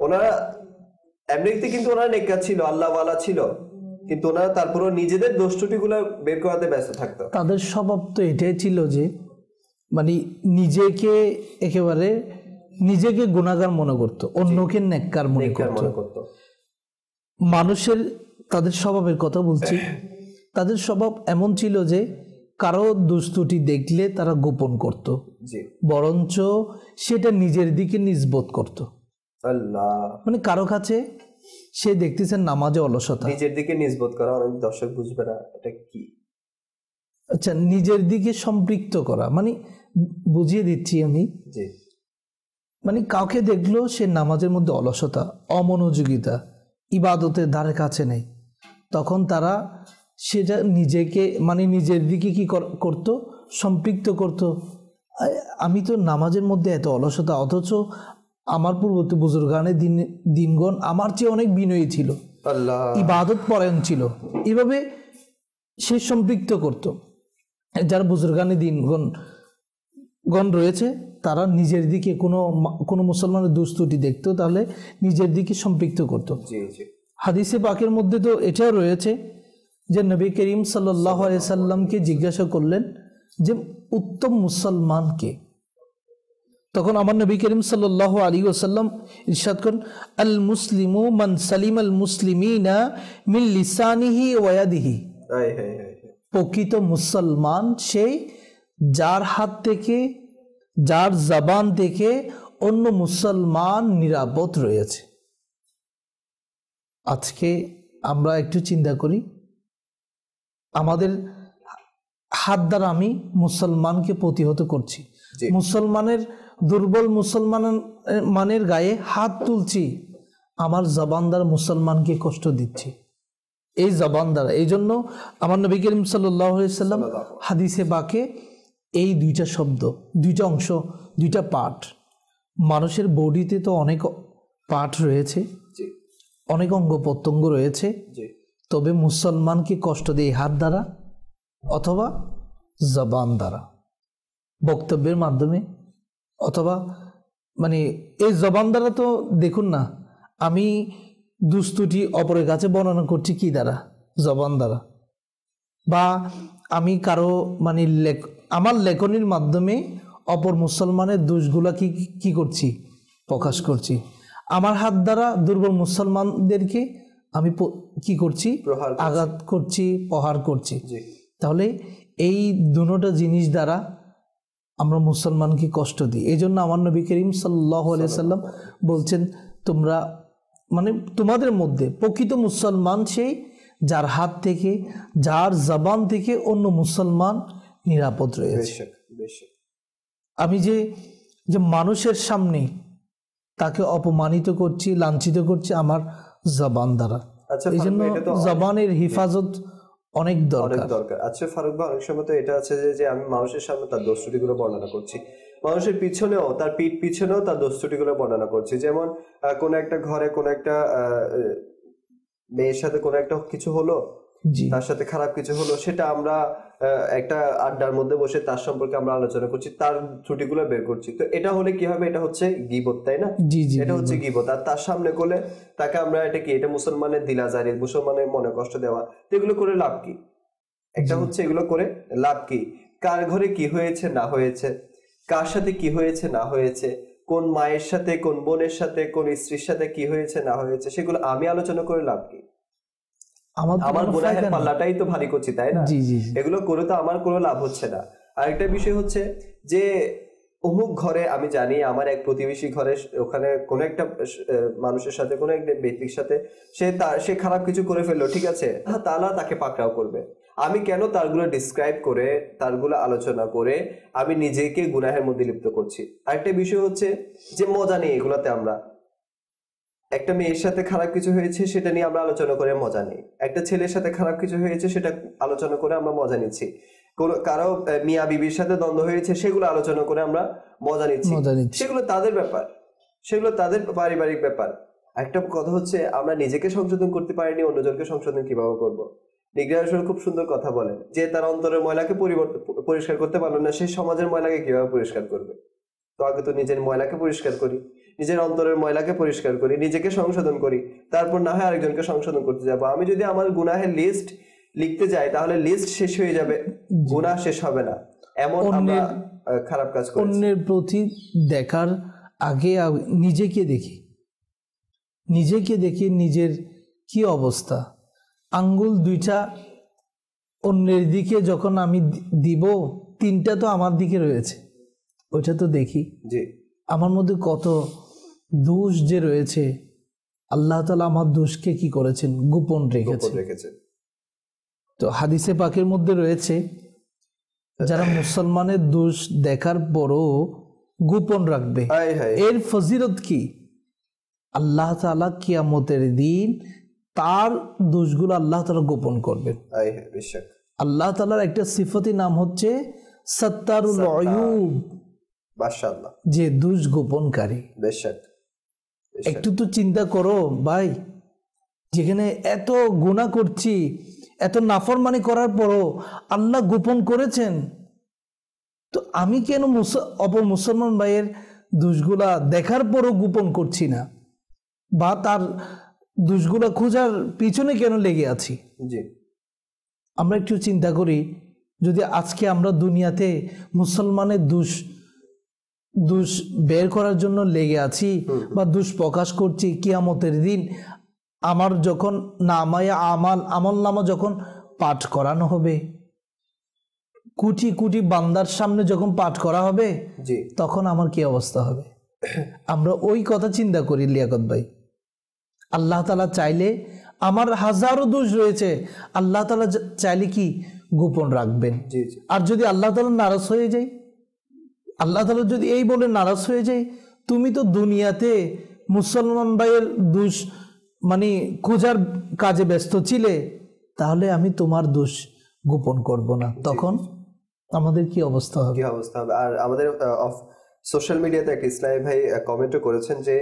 ওনারা এমনিতে কিন্তু ওনারা নেকা ছিল আল্লাহওয়ালা ছিল। কিন্তু ওনারা তারপরও নিজেদের দোষ ত্রুটিগুলো বের করাতে ব্যস্ত থাকতো। তাদের স্বভাব তো এটাই ছিল যে মানে নিজেকে একেবারে নিজেকে গুণাগার মনে করতো অন্যকে নেককার মনে মনে করতো। মানুষের তাদের স্বভাবের কথা বলছি তাদের স্বভাব এমন ছিল যে কারও দুস্তুটি দেখলে তারা গোপন করত। বরঞ্চ সেটা নিজের দিকে নিজবোধ করত। আল্লাহ। মানে কারও কাছে সে দেখতেছেন নামাজে অলসতা। নিজের দিকে নিজবোধ করা অনেক দর্শক বুঝবে না এটা কি। আচ্ছা নিজের দিকে সম্পৃক্ত করা। মানে বুঝিয়ে দিচ্ছি আমি। মানে কাউকে দেখল সে নামাজের মধ্যে অলসতা অমনোযোগিতা ইবাদতের ধারে কাছে নেই। তখন তারা সেটা নিজেকে মানে নিজের দিকে কি কর- করতো? সম্পৃক্ত করতো। আমি তো নামাজের মধ্যে এত অলসতা অথচ আমার পূর্ববর্তী বুজুর্গানে দিন দিনগণ আমার চেয়ে অনেক বিনয়ী ছিল। ইবাদত পরায়ণ ছিল। এভাবে সে সম্পৃক্ত করত। যারা বুজুর্গানে দিনগণ গণ রয়েছে তারা নিজের দিকে কোনো কোনো মুসলমানের দুস্তুটি দেখতো তাহলে নিজের দিকে সম্পৃক্ত করত। হাদিসে পাকের মধ্যে তো এটাও রয়েছে যে নবী করিম সাল্লাহ সাল্লামকে জিজ্ঞাসা করলেন যে উত্তম মুসলমান কে? তখন আমার নবী করিম সাল্লাহ আলী ওসাল্লাম ইরশাদ করেন আল মুসলিমু মান সালিম আল মুসলিমিনা মিন লিসানিহি ওয়াদিহি। প্রকৃত মুসলমান সেই যার হাত থেকে যার জবান থেকে অন্য মুসলমান নিরাপদ রয়েছে। আজকে আমরা একটু চিন্তা করি আমাদের হাত দ্বারা আমি মুসলমানকে প্রতিহত করছি। মুসলমানের দুর্বল মুসলমান মানের গায়ে হাত তুলছি আমার জবান দ্বারা মুসলমানকে কষ্ট দিচ্ছি। এই জবান দ্বারা। এই জন্য আমার নবী করিম সাল্লাম হাদিসে বাকে এই দুইটা শব্দ দুইটা অংশ দুইটা পার্ট মানুষের বডিতে তো অনেক পার্ট রয়েছে অনেক অঙ্গ প্রত্যঙ্গ রয়েছে। তবে মুসলমানকে কষ্ট দেয় হাত দ্বারা অথবা জবান দ্বারা? বক্তব্যের মাধ্যমে অথবা মানে এই জবান দ্বারা তো দেখুন না, আমি দুস্তুটি অপরের কাছে বর্ণনা করছি কি দ্বারা? জবান দ্বারা। বা আমি কারও মানে লেখ, আমার লেখনির মাধ্যমে অপর মুসলমানের দোষগুলা কি কি করছি? প্রকাশ করছি। আমার হাত দ্বারা দুর্বল মুসলমানদেরকে আমি কি করছি? আঘাত করছি প্রহার করছি। তাহলে এই দুটো জিনিস দ্বারা আমরা মুসলমানকে কষ্ট দিই। এই জন্য আমার নবী করিম সাল্লাহ সাল্লাম বলছেন তোমরা মানে তোমাদের মধ্যে প্রকৃত মুসলমান সেই যার হাত থেকে যার জবান থেকে অন্য মুসলমান নিরাপদ রয়েছে। আমি যে যে মানুষের সামনে তাকে অপমানিত করছি লাঞ্ছিত করছি আমার জবান দ্বারা। আচ্ছা এই জন্য জবানের হেফাজত অনেক দরকার। দরকার। আচ্ছা ফারুক ভাই অনেক সময় তো এটা আছে যে আমি মানুষের সামনে তার দোষগুলো বর্ণনা করছি। মানুষের পিছনেও তার পিঠ পিছনেও তার দোষগুলো বর্ণনা করছি। যেমন কোনো একটা ঘরে কোনো একটা মেয়ের সাথে কোনো একটা কিছু হলো তার সাথে খারাপ কিছু হলো সেটা আমরা একটা আড্ডার মধ্যে বসে তার সম্পর্কে আমরা আলোচনা করছি তার ত্রুটিগুলো বের করছি। তো এটা হলে কি হবে? এটা হচ্ছে গিবত তাই না? এটা হচ্ছে গিবত। আর তার সামনে করলে তাকে আমরা এটা কি? এটা মুসলমানের দিলাজারি মুসলমানের মনে কষ্ট দেওয়া। তো এগুলো করে লাভ কি? একটা হচ্ছে এগুলো করে লাভ কি? কার ঘরে কি হয়েছে না হয়েছে? কার সাথে কি হয়েছে না হয়েছে? কোন মায়ের সাথে কোন বোনের সাথে কোন স্ত্রীর সাথে কি হয়েছে না হয়েছে? সেগুলো আমি আলোচনা করে লাভ কি? আমার গুনাহের পাল্লাটাই তো ভারী করছি তাই না? জি জি। এগুলো করে তো আমার কোনো লাভ হচ্ছে না। আরেকটা বিষয় হচ্ছে যে অমুক ঘরে আমি জানি আমার এক প্রতিবেশী ঘরে ওখানে কোনো একটা মানুষের সাথে কোনো একটা ব্যক্তির সাথে সে তার সে খারাপ কিছু করে ফেলল ঠিক আছে? হ্যাঁ তালা তাকে পাকড়াও করবে। আমি কেন তারগুলো ডিসক্রাইব করে তারগুলো আলোচনা করে আমি নিজেকে গুনাহের মধ্যে লিপ্ত করছি? আরেকটা বিষয় হচ্ছে যে মজা নেই এগুলোতে আমরা। একটা মেয়ের সাথে খারাপ কিছু হয়েছে সেটা নিয়ে আমরা আলোচনা করে মজা নিই। একটা ছেলের সাথে খারাপ কিছু হয়েছে সেটা আলোচনা করে আমরা মজা নিচ্ছি। কোন কারও মিয়া বিবির সাথে দ্বন্দ্ব হয়েছে সেগুলো আলোচনা করে আমরা মজা নিচ্ছি। সেগুলো তাদের ব্যাপার। সেগুলো তাদের পারিবারিক ব্যাপার। একটা কথা হচ্ছে আমরা নিজেকে সংশোধন করতে পারিনি অন্যজনকে সংশোধন কীভাবে করব? নিগ্রহ আসলে খুব সুন্দর কথা বলেন যে তার অন্তরের ময়লাকে পরিবর্তন পরিষ্কার করতে পারল না সেই সমাজের ময়লাকে কীভাবে পরিষ্কার করবে? তো আগে তো নিজের ময়লাকে পরিষ্কার করি। নিজের অন্তরের ময়লাকে পরিষ্কার করি নিজেকে সংশোধন করি তারপর না হয় আরেকজনকে সংশোধন করতে যাব। আমি যদি আমার গুনাহের লিস্ট লিখতে যাই তাহলে লিস্ট শেষ হয়ে যাবে। গুনাহ শেষ হবে না। এমন আমরা খারাপ কাজ করি অন্যের প্রতি দেখার আগে নিজেকে দেখি। নিজেকে দেখি নিজের কি অবস্থা। আঙ্গুল দুইটা অন্যের দিকে যখন আমি দিব তিনটা তো আমার দিকে রয়েছে। ওইটা তো দেখি। জি। আমার মধ্যে কত দোষ যে রয়েছে আল্লাহ তালা আমার দোষকে কি করেছেন? গোপন রেখেছে তো হাদিসে পাকের মধ্যে রয়েছে যারা মুসলমানের দোষ দেখার পরও গোপন রাখবে এর ফজিলত কি? আল্লাহ তালা কিয়ামতের দিন তার দোষগুলো আল্লাহ তালা গোপন করবেন। বিশ্বাস আল্লাহ তালার একটা সিফতি নাম হচ্ছে সত্তারুল অয়ুব যে দোষ গোপনকারী। বেশক। একটু তো চিন্তা করো ভাই। যেখানে এত গুণা করছি এত নাফরমানি করার পরও আল্লাহ গোপন করেছেন। তো আমি কেন মুস- অপর মুসলমান ভাইয়ের দোষগুলা দেখার পরও গোপন করছি না? বা তার দোষগুলা খোঁজার পিছনে কেন লেগে আছি? জি। আমরা একটু চিন্তা করি যদি আজকে আমরা দুনিয়াতে মুসলমানের দুষ দুষ বের করার জন্য লেগে আছি বা দুষ প্রকাশ করছি কিয়ামতের দিন আমার যখন নামায়া আমাল আমল নামা যখন পাঠ করানো হবে কুটি কুটি বান্দার সামনে যখন পাঠ করা হবে তখন আমার কি অবস্থা হবে? আমরা ওই কথা চিন্তা করি লিয়াকত ভাই। আল্লাহ তালা চাইলে আমার হাজারো দোষ রয়েছে আল্লাহ তালা চাইলে কি গোপন রাখবেন? আর যদি আল্লাহ তালা নারাজ হয়ে যায় আল্লাহ তালা যদি এই বলে নারাজ হয়ে যায় তুমি তো দুনিয়াতে মুসলমান ভাইয়ের দোষ মানে খোঁজার কাজে ব্যস্ত ছিলে তাহলে আমি তোমার দোষ গোপন করব না। তখন আমাদের কি অবস্থা হবে? কি অবস্থা হবে? আর আমাদের সোশ্যাল মিডিয়াতে একটা ইসলামী ভাই কমেন্টও করেছেন যে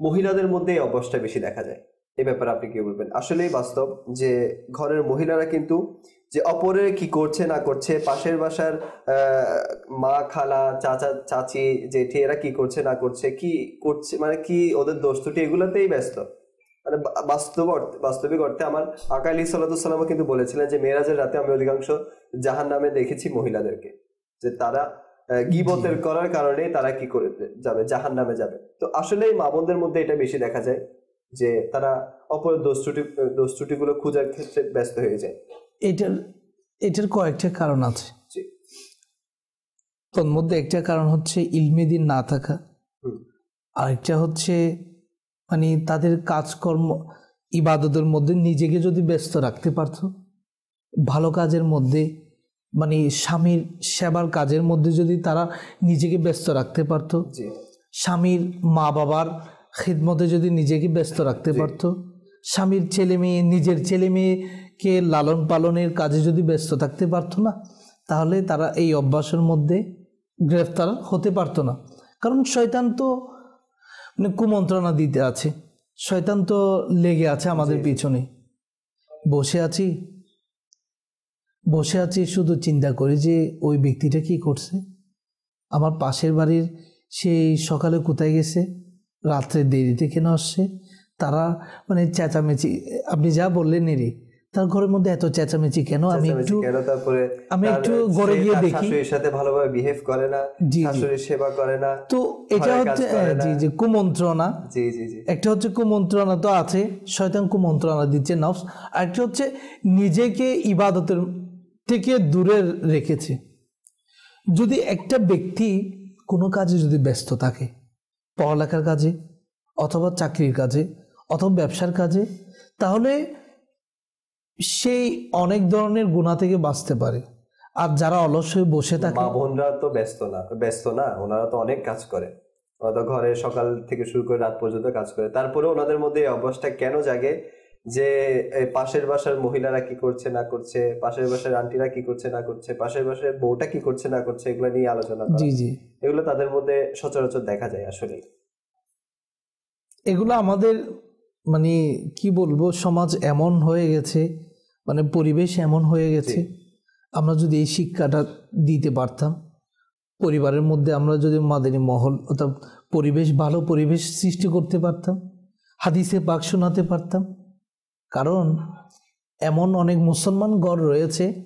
মহিলাদের মধ্যে এই অভ্যাসটা বেশি দেখা যায়। এ ব্যাপারে আপনি কি বলবেন? আসলেই বাস্তব যে ঘরের মহিলারা কিন্তু যে অপরের কি করছে না করছে পাশের বাসার মা খালা চাচা চাচি জেঠি এরা কি করছে না করছে কি করছে মানে কি ওদের দোষ ত্রুটি এগুলোতেই ব্যস্ত। মানে বাস্তব বাস্তবিক অর্থে আমার আকা আলী সাল্লাম কিন্তু বলেছিলেন যে মেয়েরাজের রাতে আমি অধিকাংশ জাহান নামে দেখেছি মহিলাদেরকে। যে তারা গিবতের করার কারণে তারা কি করে যাবে জাহান নামে যাবে। তো আসলে মা বোনদের মধ্যে এটা বেশি দেখা যায় যে তারা অপর দোষ ত্রুটি দোষ ত্রুটিগুলো খোঁজার ক্ষেত্রে ব্যস্ত হয়ে যায়। এটার এটার কয়েকটা কারণ আছে। জি। তোর মধ্যে একটা কারণ হচ্ছে ইলমেদিন না থাকা। আরেকটা হচ্ছে মানে তাদের কাজকর্ম ইবাদতের মধ্যে নিজেকে যদি ব্যস্ত রাখতে পারতো ভালো কাজের মধ্যে মানে স্বামীর সেবার কাজের মধ্যে যদি তারা নিজেকে ব্যস্ত রাখতে পারতো স্বামীর মা বাবার খিদমতে যদি নিজেকে ব্যস্ত রাখতে পারতো স্বামীর ছেলে মেয়ে নিজের ছেলে মেয়েকে লালন পালনের কাজে যদি ব্যস্ত থাকতে পারতো না তাহলে তারা এই অভ্যাসের মধ্যে গ্রেফতার হতে পারতো না। কারণ শয়তান তো মানে কুমন্ত্রণা দিতে আছে শয়তান তো লেগে আছে আমাদের পিছনে। বসে আছি বসে আছি শুধু চিন্তা করি যে ওই ব্যক্তিটা কি করছে। আমার পাশের বাড়ির সেই সকালে কোথায় গেছে রাত্রে দেরিতে কেন আসছে তারা মানে চেঁচামেচি আপনি যা বললেন এরই। তার ঘরের মধ্যে এত চেঁচামেচি কেন? আমি একটু তারপরে আমি একটু ঘরে গিয়ে দেখি। শাশুড়ির সাথে ভালোভাবে বিহেভ করে না। শাশুড়ির সেবা করে না তো এটা হচ্ছে হ্যাঁ, জি জি কুমন্ত্রণা। জি জি জি। একটা হচ্ছে কুমন্ত্রণা তো আছে শয়তান কুমন্ত্রণা দিচ্ছে নফস আরেকটা হচ্ছে নিজেকে ইবাদতের থেকে দূরে রেখেছে। যদি একটা ব্যক্তি কোনো কাজে যদি ব্যস্ত থাকে পড়ালেখার কাজে অথবা চাকরির কাজে অথবা ব্যবসার কাজে তাহলে সেই অনেক ধরনের গুণা থেকে বাঁচতে পারে। আর যারা অলস হয়ে বসে থাকে মা বোনরা তো ব্যস্ত না ব্যস্ত না ওনারা তো অনেক কাজ করে। ওরা তো ঘরে সকাল থেকে শুরু করে রাত পর্যন্ত কাজ করে। তারপরে ওনাদের মধ্যে এই অভ্যাসটা কেন জাগে? যে পাশের বাসার মহিলারা কি করছে না করছে পাশের বাসার আন্টিরা কি করছে না করছে পাশের বাসার বউটা কি করছে না করছে এগুলো নিয়ে আলোচনা জি জি। এগুলো তাদের মধ্যে সচরাচর দেখা যায় আসলে এগুলো আমাদের মানে কি বলব সমাজ এমন হয়ে গেছে মানে পরিবেশ এমন হয়ে গেছে আমরা যদি এই শিক্ষাটা দিতে পারতাম পরিবারের মধ্যে আমরা যদি মাদানী মহল অর্থাৎ পরিবেশ ভালো পরিবেশ সৃষ্টি করতে পারতাম হাদিসে পাক শোনাতে পারতাম। কারণ এমন অনেক মুসলমান গড় রয়েছে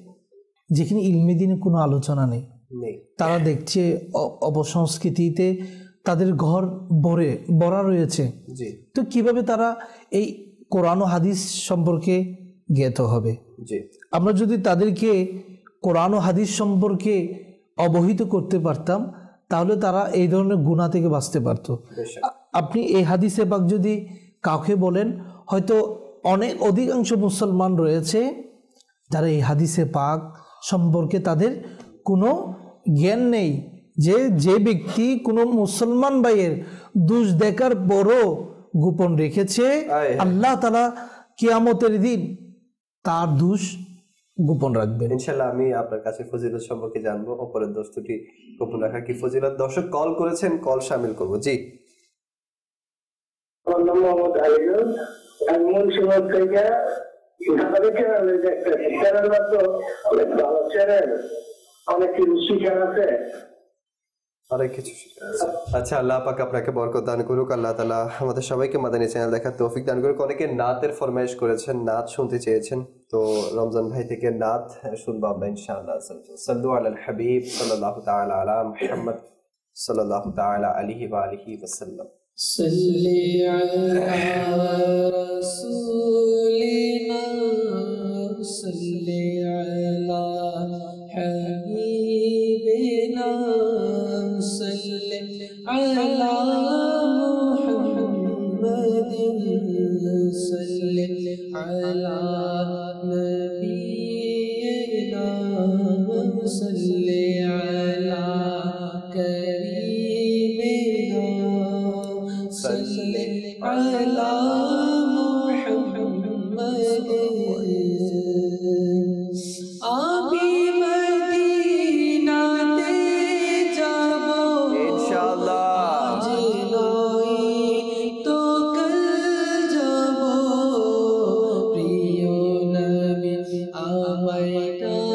যেখানে ইলমি দিনে কোনো আলোচনা নেই। তারা দেখছে অপসংস্কৃতিতে তাদের ঘর ভরে ভরা রয়েছে। তো কীভাবে তারা এই কোরআন ও হাদিস সম্পর্কে জ্ঞাত হবে। আমরা যদি তাদেরকে কোরআন ও হাদিস সম্পর্কে অবহিত করতে পারতাম তাহলে তারা এই ধরনের গুণা থেকে বাঁচতে পারতো। আপনি এই হাদিসে পাক যদি কাউকে বলেন হয়তো অনেক অধিকাংশ মুসলমান রয়েছে যারা এই হাদিসে পাক সম্পর্কে তাদের কোনো জ্ঞান নেই যে যে ব্যক্তি কোনো মুসলমান ভাইয়ের দুষ দেখার পরও গোপন রেখেছে আল্লাহ তালা কিয়ামতের দিন তার দুষ গোপন রাখবেন। ইনশাল্লাহ আমি আপনার কাছে ফজিলত সম্পর্কে জানব অপরের দোস্তটি গোপন রাখা কি ফজিলত? দর্শক কল করেছেন কল সামিল করব। জি। চ্যানেলে অনেক ভালো চ্যানেল অনেক কিছু শিখার আছে। অনেক কিছু আচ্ছা আল্লাহ পাক আপনাকে বরকত দান করুক, আল্লাহ তালা আমাদের সবাইকে মাদানী চ্যানেল দেখার তৌফিক দান করুক। অনেকে নাতের ফরমাইশ করেছেন, নাত শুনতে চেয়েছেন। তো রমজান ভাই থেকে নাত শুনব আমরা ইনশাআল্লাহ। সাল্লু আল হাবিব সাল্লাহ তাআলা আলাম মোহাম্মদ সাল্লাহ তাআলা আলাইহি বা আলিহি ওয়াসাল্লাম। সাল্লি আলা Bye.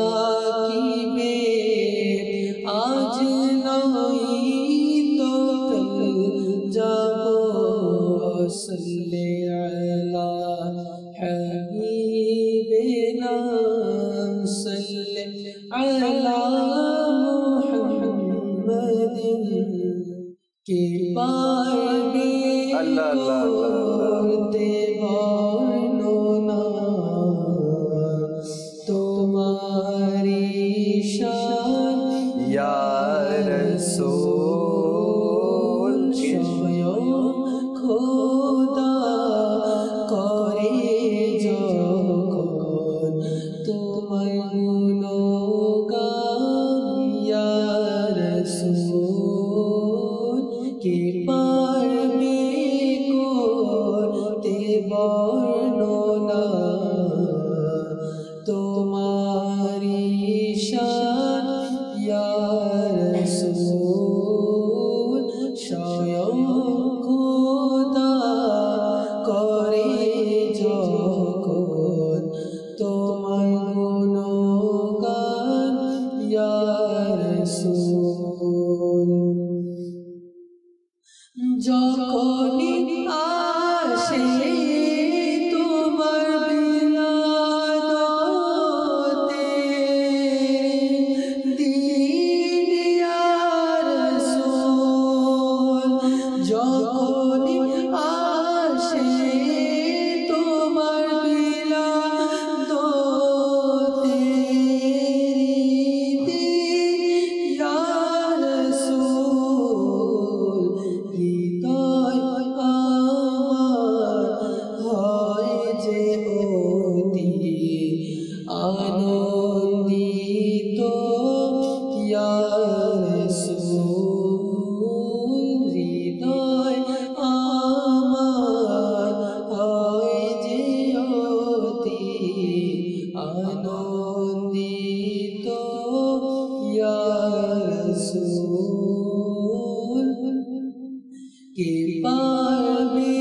পারবে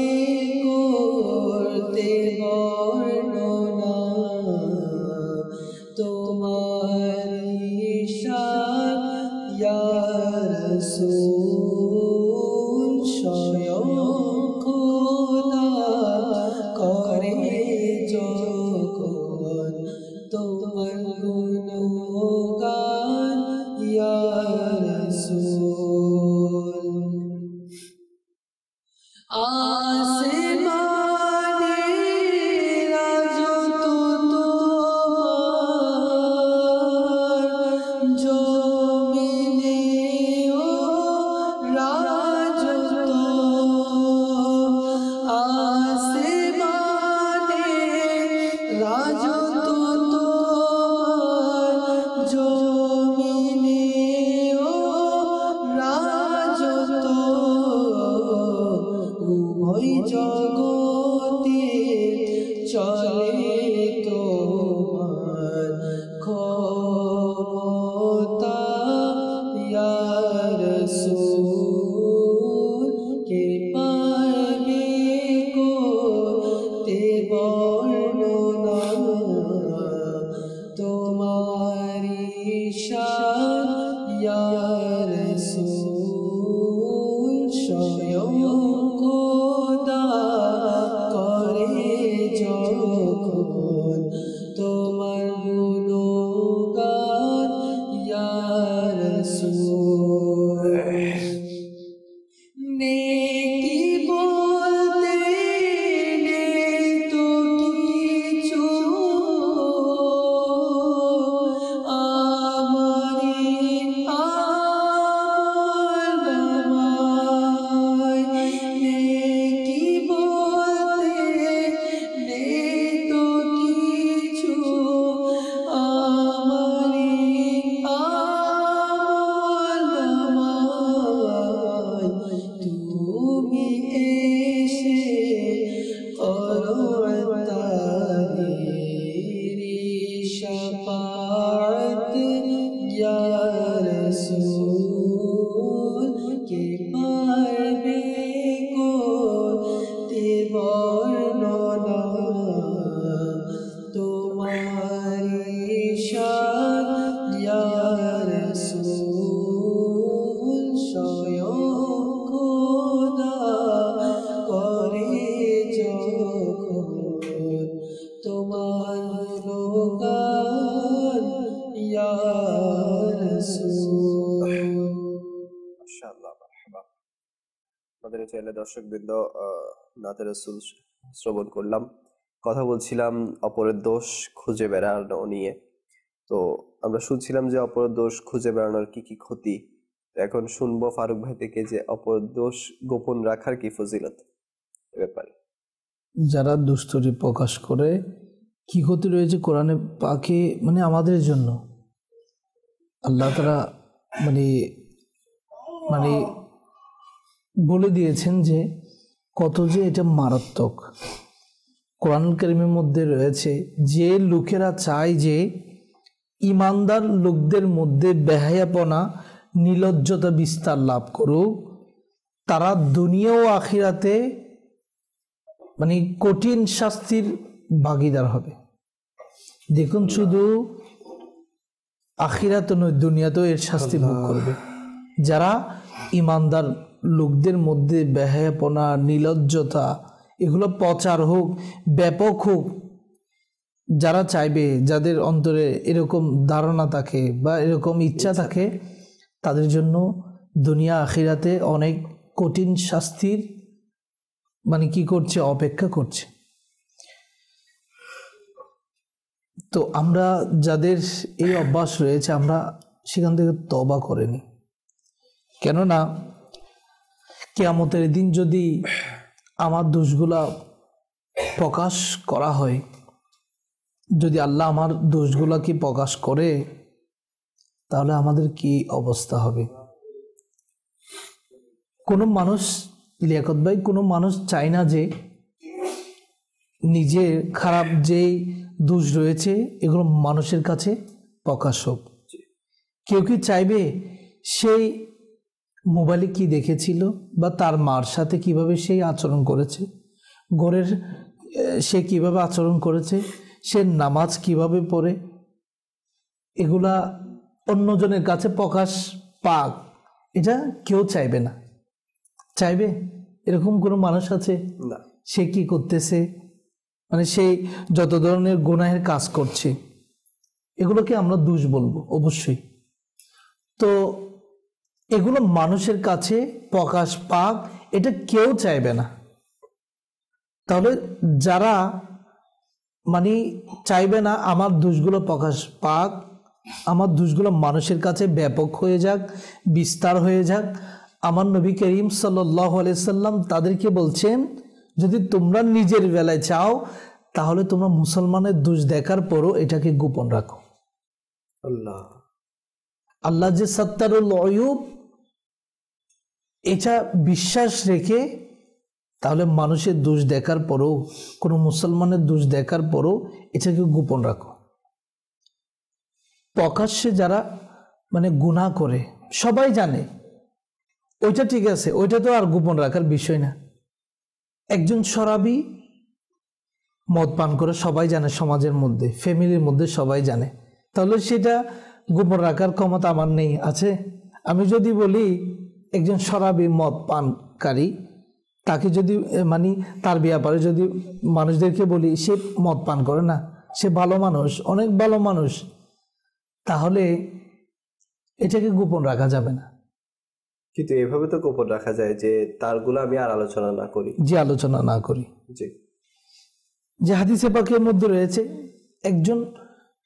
করতে বর্ণনা দর্শকবৃন্দ আহ, নাতে রসুল শ্রবণ করলাম। কথা বলছিলাম অপরের দোষ খুঁজে বেড়ানো নিয়ে। তো আমরা শুনছিলাম যে অপরের দোষ খুঁজে বেড়ানোর কি কি ক্ষতি। এখন শুনব ফারুক ভাই থেকে যে অপরের দোষ গোপন রাখার কি ফজিলত ব্যাপারে। যারা দুষ্টরি প্রকাশ করে কি ক্ষতি রয়েছে কোরআনে পাকে মানে আমাদের জন্য? আল্লাহ তারা মানে মানে বলে দিয়েছেন যে, কত যে এটা মারাত্মক। কোরআন করিমের মধ্যে রয়েছে, যে লোকেরা চায় যে, ইমানদার লোকদের মধ্যে বেহায়াপনা, নিলজ্জতা বিস্তার লাভ করুক, তারা দুনিয়া ও আখিরাতে মানে কঠিন শাস্তির ভাগিদার হবে। দেখুন শুধু আখিরাত নয়, দুনিয়াতেও এর শাস্তি ভোগ করবে। যারা ইমানদার লোকদের মধ্যে বেহায়াপনা নিলজ্জতা এগুলো প্রচার হোক ব্যাপক হোক যারা চাইবে যাদের অন্তরে এরকম ধারণা থাকে বা এরকম ইচ্ছা থাকে তাদের জন্য দুনিয়া আখিরাতে অনেক কঠিন শাস্তির মানে কি করছে অপেক্ষা করছে। তো আমরা যাদের এই অভ্যাস রয়েছে আমরা সেখান থেকে তবা করেনি কেননা কেয়ামতের দিন যদি আমার দোষগুলা প্রকাশ করা হয়, যদি আল্লাহ আমার দোষগুলাকে প্রকাশ করে, তাহলে আমাদের কি অবস্থা হবে? কোনো মানুষ, লিয়াকত ভাই, কোনো মানুষ চায় না যে নিজের খারাপ যেই দোষ রয়েছে, এগুলো মানুষের কাছে প্রকাশ হোক। কেউ কি চাইবে সেই মোবাইলে কি দেখেছিল বা তার মার সাথে কীভাবে সেই আচরণ করেছে? ঘরের সে কীভাবে আচরণ করেছে? সে নামাজ কীভাবে পড়ে? এগুলা অন্যজনের কাছে প্রকাশ পাক। এটা কেউ চাইবে না। চাইবে? এরকম কোনো মানুষ আছে? সে কি করতেছে? মানে সেই যত ধরনের গুনাহের কাজ করছে। এগুলোকে আমরা দোষ বলব অবশ্যই। তো এগুলো মানুষের কাছে প্রকাশ পাক এটা কেউ চাইবে না। তাহলে যারা মানে চাইবে না আমার দোষগুলো প্রকাশ পাক আমার দোষগুলো মানুষের কাছে ব্যাপক হয়ে যাক বিস্তার হয়ে যাক। আমার নবী করিম সাল্লাহ সাল্লাম তাদেরকে বলছেন যদি তোমরা নিজের বেলায় চাও তাহলে তোমরা মুসলমানের দোষ দেখার পরও এটাকে গোপন রাখো। আল্লাহ। আল্লাহ যে সত্তারুল অয়ুব এটা বিশ্বাস রেখে তাহলে মানুষের দোষ দেখার পরও, কোনো মুসলমানের দোষ দেখার পরও এটাকে গোপন রাখো। প্রকাশ্যে যারা মানে গুনাহ করে, সবাই জানে, ওইটা ঠিক আছে, ওইটা তো আর গোপন রাখার বিষয় না। একজন সরাবি মদ পান করে সবাই জানে, সমাজের মধ্যে, ফ্যামিলির মধ্যে সবাই জানে। তাহলে সেটা গোপন রাখার ক্ষমতা আমার নেই, আছে? আমি যদি বলি একজন সরাবি মদ পানকারী তাকে যদি মানে তার ব্যাপারে যদি মানুষদেরকে বলি সে মদ পান করে না সে ভালো মানুষ অনেক ভালো মানুষ তাহলে এটাকে গোপন রাখা যাবে না। কিন্তু এভাবে তো গোপন রাখা যায় যে তারগুলো আমি আর আলোচনা না করি। যে আলোচনা না করি। জি। যে হাদিসে পাকের মধ্যে রয়েছে একজন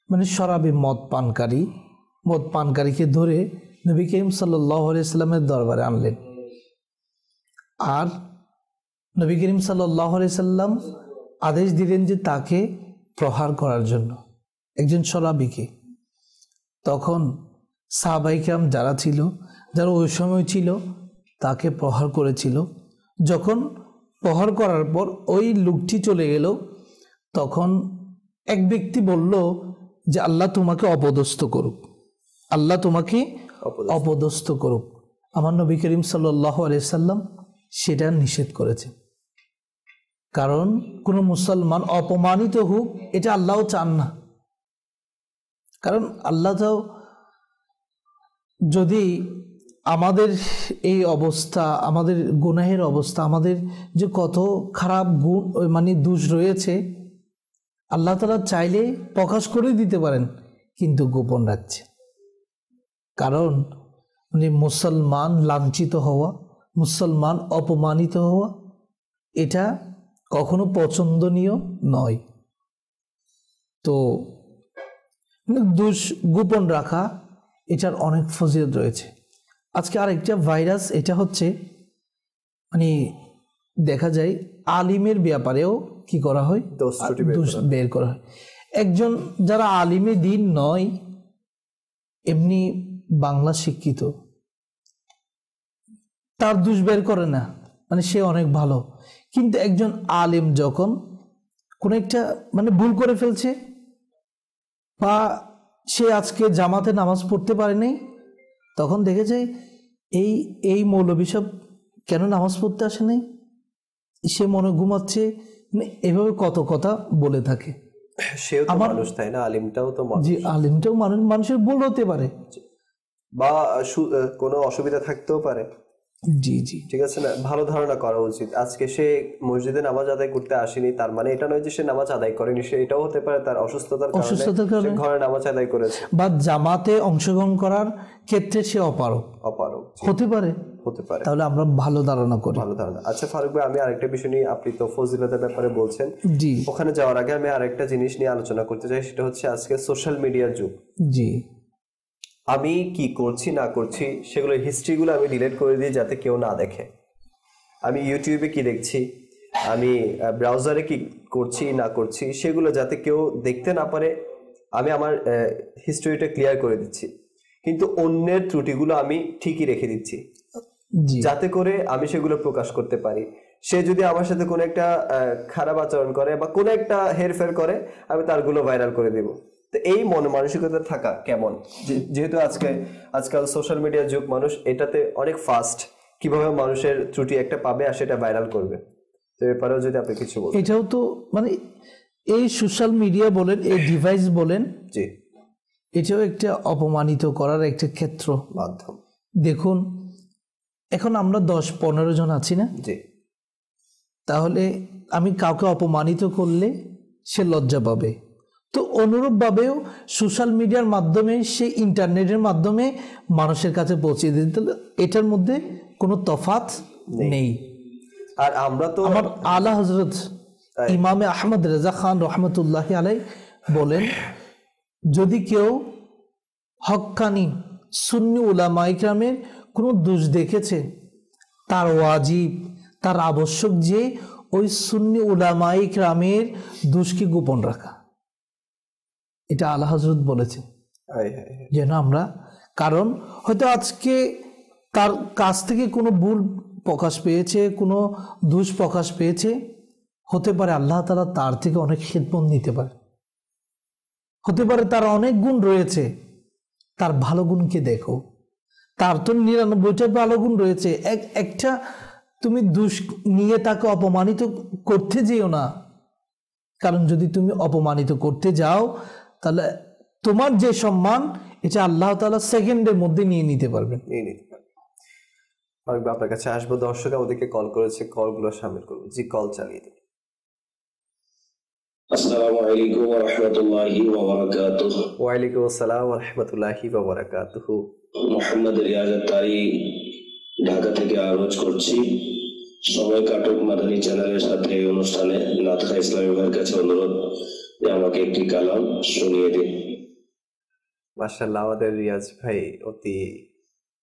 মানে শরাবি মদ পানকারী মদ পানকারীকে ধরে নবী করিম সাল্লাহ দরবারে আনলেন। আর নবী করিম সাল্লাহ আদেশ দিলেন যে তাকে প্রহার করার জন্য একজন শরাবিকে। তখন সাহাবাইকাম যারা ছিল, যারা ওই সময় ছিল, তাকে প্রহার করেছিল। যখন প্রহার করার পর ওই লোকটি চলে গেল, তখন এক ব্যক্তি বলল যে, আল্লাহ তোমাকে অপদস্থ করুক। আল্লাহ তোমাকে অপদস্থ। করুক। আমার নবী করিম সাল্লাম সেটা নিষেধ করেছেন। কারণ কোনো মুসলমান অপমানিত হোক, এটা আল্লাহও চান না। কারণ আল্লাহ তো যদি আমাদের এই অবস্থা, আমাদের গুনাহের অবস্থা, আমাদের যে কত খারাপ গুণ মানে দোষ রয়েছে, আল্লাহ তালা চাইলে প্রকাশ করে দিতে পারেন, কিন্তু গোপন রাখছে। কারণ মানে মুসলমান লাঞ্ছিত হওয়া মুসলমান অপমানিত হওয়া এটা কখনো পছন্দনীয় নয়। তো মানে দোষ গোপন রাখা এটার অনেক ফজিলত রয়েছে। আজকে আরেকটা ভাইরাস এটা হচ্ছে মানে দেখা যায় আলিমের ব্যাপারেও কি করা হয়? দোষ বের করা হয়। একজন যারা আলিমে দিন নয় এমনি বাংলা শিক্ষিত। তার দোষ বের করে না মানে সে অনেক ভালো। কিন্তু একজন আলেম যখন কোন একটা মানে ভুল করে ফেলছে বা সে আজকে জামাতে নামাজ পড়তে পারেনি তখন দেখে যায় এই এই মৌলবী সব কেন নামাজ পড়তে আসে নাই? সে মনে ঘুমাচ্ছে মানে এভাবে কত কথা বলে থাকে। সেও তো মানুষ তাই না? আলিমটাও তো যে আলিমটাও মানুষ মানুষের ভুল হতে পারে। বা কোনো অসুবিধা থাকতেও পারে। জি জি। ঠিক আছে না? ভালো ধারণা করা উচিত। আজকে সে মসজিদে নামাজ আদায় করতে আসেনি তার মানে এটা নয় যে সে নামাজ আদায় করেনি সে এটাও হতে পারে তার অসুস্থতার কারণে। ঘরে নামাজ আদায় করেছে। বা জামাতে অংশগ্রহণ করার ক্ষেত্রে সে অপারক অপারক হতে পারে। হতে পারে। তাহলে আমরা ভালো ধারণা করি। ভালো ধারণা। আচ্ছা ফারুক ভাই আমি আরেকটা বিষয় নিয়ে আপনি তো ফজিলতের ব্যাপারে বলছেন। জি। ওখানে যাওয়ার আগে আমি আরেকটা জিনিস নিয়ে আলোচনা করতে চাই সেটা হচ্ছে আজকে সোশ্যাল মিডিয়ার যুগ। জি। আমি কি করছি না করছি সেগুলো হিস্ট্রিগুলো আমি ডিলিট করে দিই যাতে কেউ না দেখে। আমি ইউটিউবে কি দেখছি আমি ব্রাউজারে কি করছি না করছি সেগুলো যাতে কেউ দেখতে না পারে আমি আমার হিস্ট্রিটা ক্লিয়ার করে দিচ্ছি। কিন্তু অন্যের ত্রুটিগুলো আমি ঠিকই রেখে দিচ্ছি। যাতে করে আমি সেগুলো প্রকাশ করতে পারি। সে যদি আমার সাথে কোনো একটা খারাপ আচরণ করে বা কোনো একটা হেরফের করে আমি তারগুলো ভাইরাল করে দিব। তো এই মন মানসিকতা থাকা কেমন? যেহেতু আজকে আজকাল সোশ্যাল মিডিয়ার যুগ মানুষ এটাতে অনেক ফাস্ট কীভাবে মানুষের ত্রুটি একটা পাবে আর সেটা ভাইরাল করবে। তো এ ব্যাপারেও যদি আপনি কিছু বলেন। এটাও তো মানে এই সোশ্যাল মিডিয়া বলেন এই ডিভাইস বলেন জি। এটাও একটা অপমানিত করার একটা ক্ষেত্র। মাধ্যম। দেখুন এখন আমরা দশ পনেরো জন আছি না? জি। তাহলে আমি কাউকে অপমানিত করলে সে লজ্জা পাবে। তো অনুরূপভাবেও সোশ্যাল মিডিয়ার মাধ্যমে সে ইন্টারনেটের মাধ্যমে মানুষের কাছে পৌঁছে দিতে তাহলে এটার মধ্যে কোনো তফাত নেই। আর আমরা তো আমার আলা হজরত ইমামে আহমদ রেজা খান রহমতুল্লাহ আলাই বলেন যদি কেউ হক্কানি সুন্নি উলামা ইকরামের কোনো দোষ দেখেছে তার ওয়াজিব তার আবশ্যক যে ওই সুন্নি উলামা ইকরামের দোষকে গোপন রাখা। এটা আলা হজরত বলেছে। হায়। যেন আমরা কারণ হয়তো আজকে তার কাছ থেকে কোনো ভুল প্রকাশ পেয়েছে কোনো দোষ প্রকাশ পেয়েছে হতে পারে আল্লাহ তালা তার থেকে অনেক খেদমত নিতে পারে। হতে পারে তার অনেক গুণ রয়েছে তার ভালো গুণকে দেখো। তার তো নিরানব্বইটা ভালো গুণ রয়েছে। এক একটা তুমি দুষ নিয়ে তাকে অপমানিত করতে যেও না। কারণ যদি তুমি অপমানিত করতে যাও তাহলে তোমার যে সম্মান এটা আল্লাহ তালা সেকেন্ডের মধ্যে নিয়ে নিতে পারবেন। নিয়ে নিতে পারি ফারুক আপনার কাছে আসব দর্শক আমাদেরকে কল করেছে কলগুলো সামিল করব জি কল চালিয়ে দিন। আসসালামু আলাইকুম ওয়া রাহমাতুল্লাহি ওয়া বারাকাতুহ ওয়ালাইকুম আসসালাম রহমতুল্লাহি বাবরাকাতুহু মোহাম্মদ রিয়াজ তারি ঢাকা থেকে আরজ করছি। সময় কাটক মাদানী চ্যানেলের সাথে অনুষ্ঠানে। নাথা ইসলামী ভাইয়ের কাছে অনুরোধ। আমাকে একটি কালাম শুনিয়ে আমাদের রিয়াজ ভাই অতি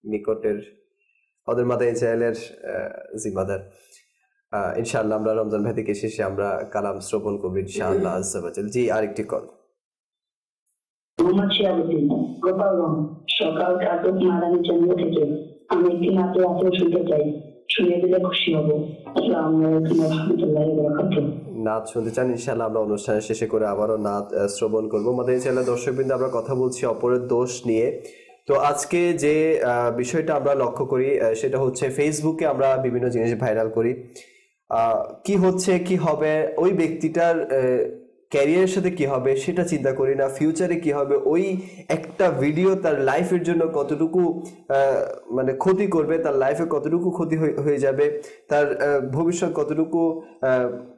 নিকটের চ্যানেলের জিম্মাদার। ইনশাআল্লাহ আমরা রমজান ভাই থেকে শেষে আমরা কালাম শ্রবণ করব ইনশাআল্লাহ আজ্জাবাজাল জি আরেকটি কল। সকাল মাদানী কেন্দ্র থেকে আমি একটি নাটক আসলে শুনতে চাই। নাচ শুনতে চান আমরা অনুষ্ঠানের শেষে করে আবারও নাচ শ্রবণ করব। আমাদের চ্যানেলের দর্শকবৃন্দ, আমরা কথা বলছি অপরের দোষ নিয়ে। তো আজকে যে বিষয়টা আমরা লক্ষ্য করি সেটা হচ্ছে ফেসবুকে আমরা বিভিন্ন জিনিস ভাইরাল করি। কি হচ্ছে, কি হবে? ওই ব্যক্তিটার ক্যারিয়ারের সাথে কি হবে সেটা চিন্তা করি না ফিউচারে কি হবে, ওই একটা ভিডিও তার লাইফের জন্য কতটুকু মানে ক্ষতি করবে, তার লাইফে কতটুকু ক্ষতি হয়ে- যাবে, তার ভবিষ্যৎ কতটুকু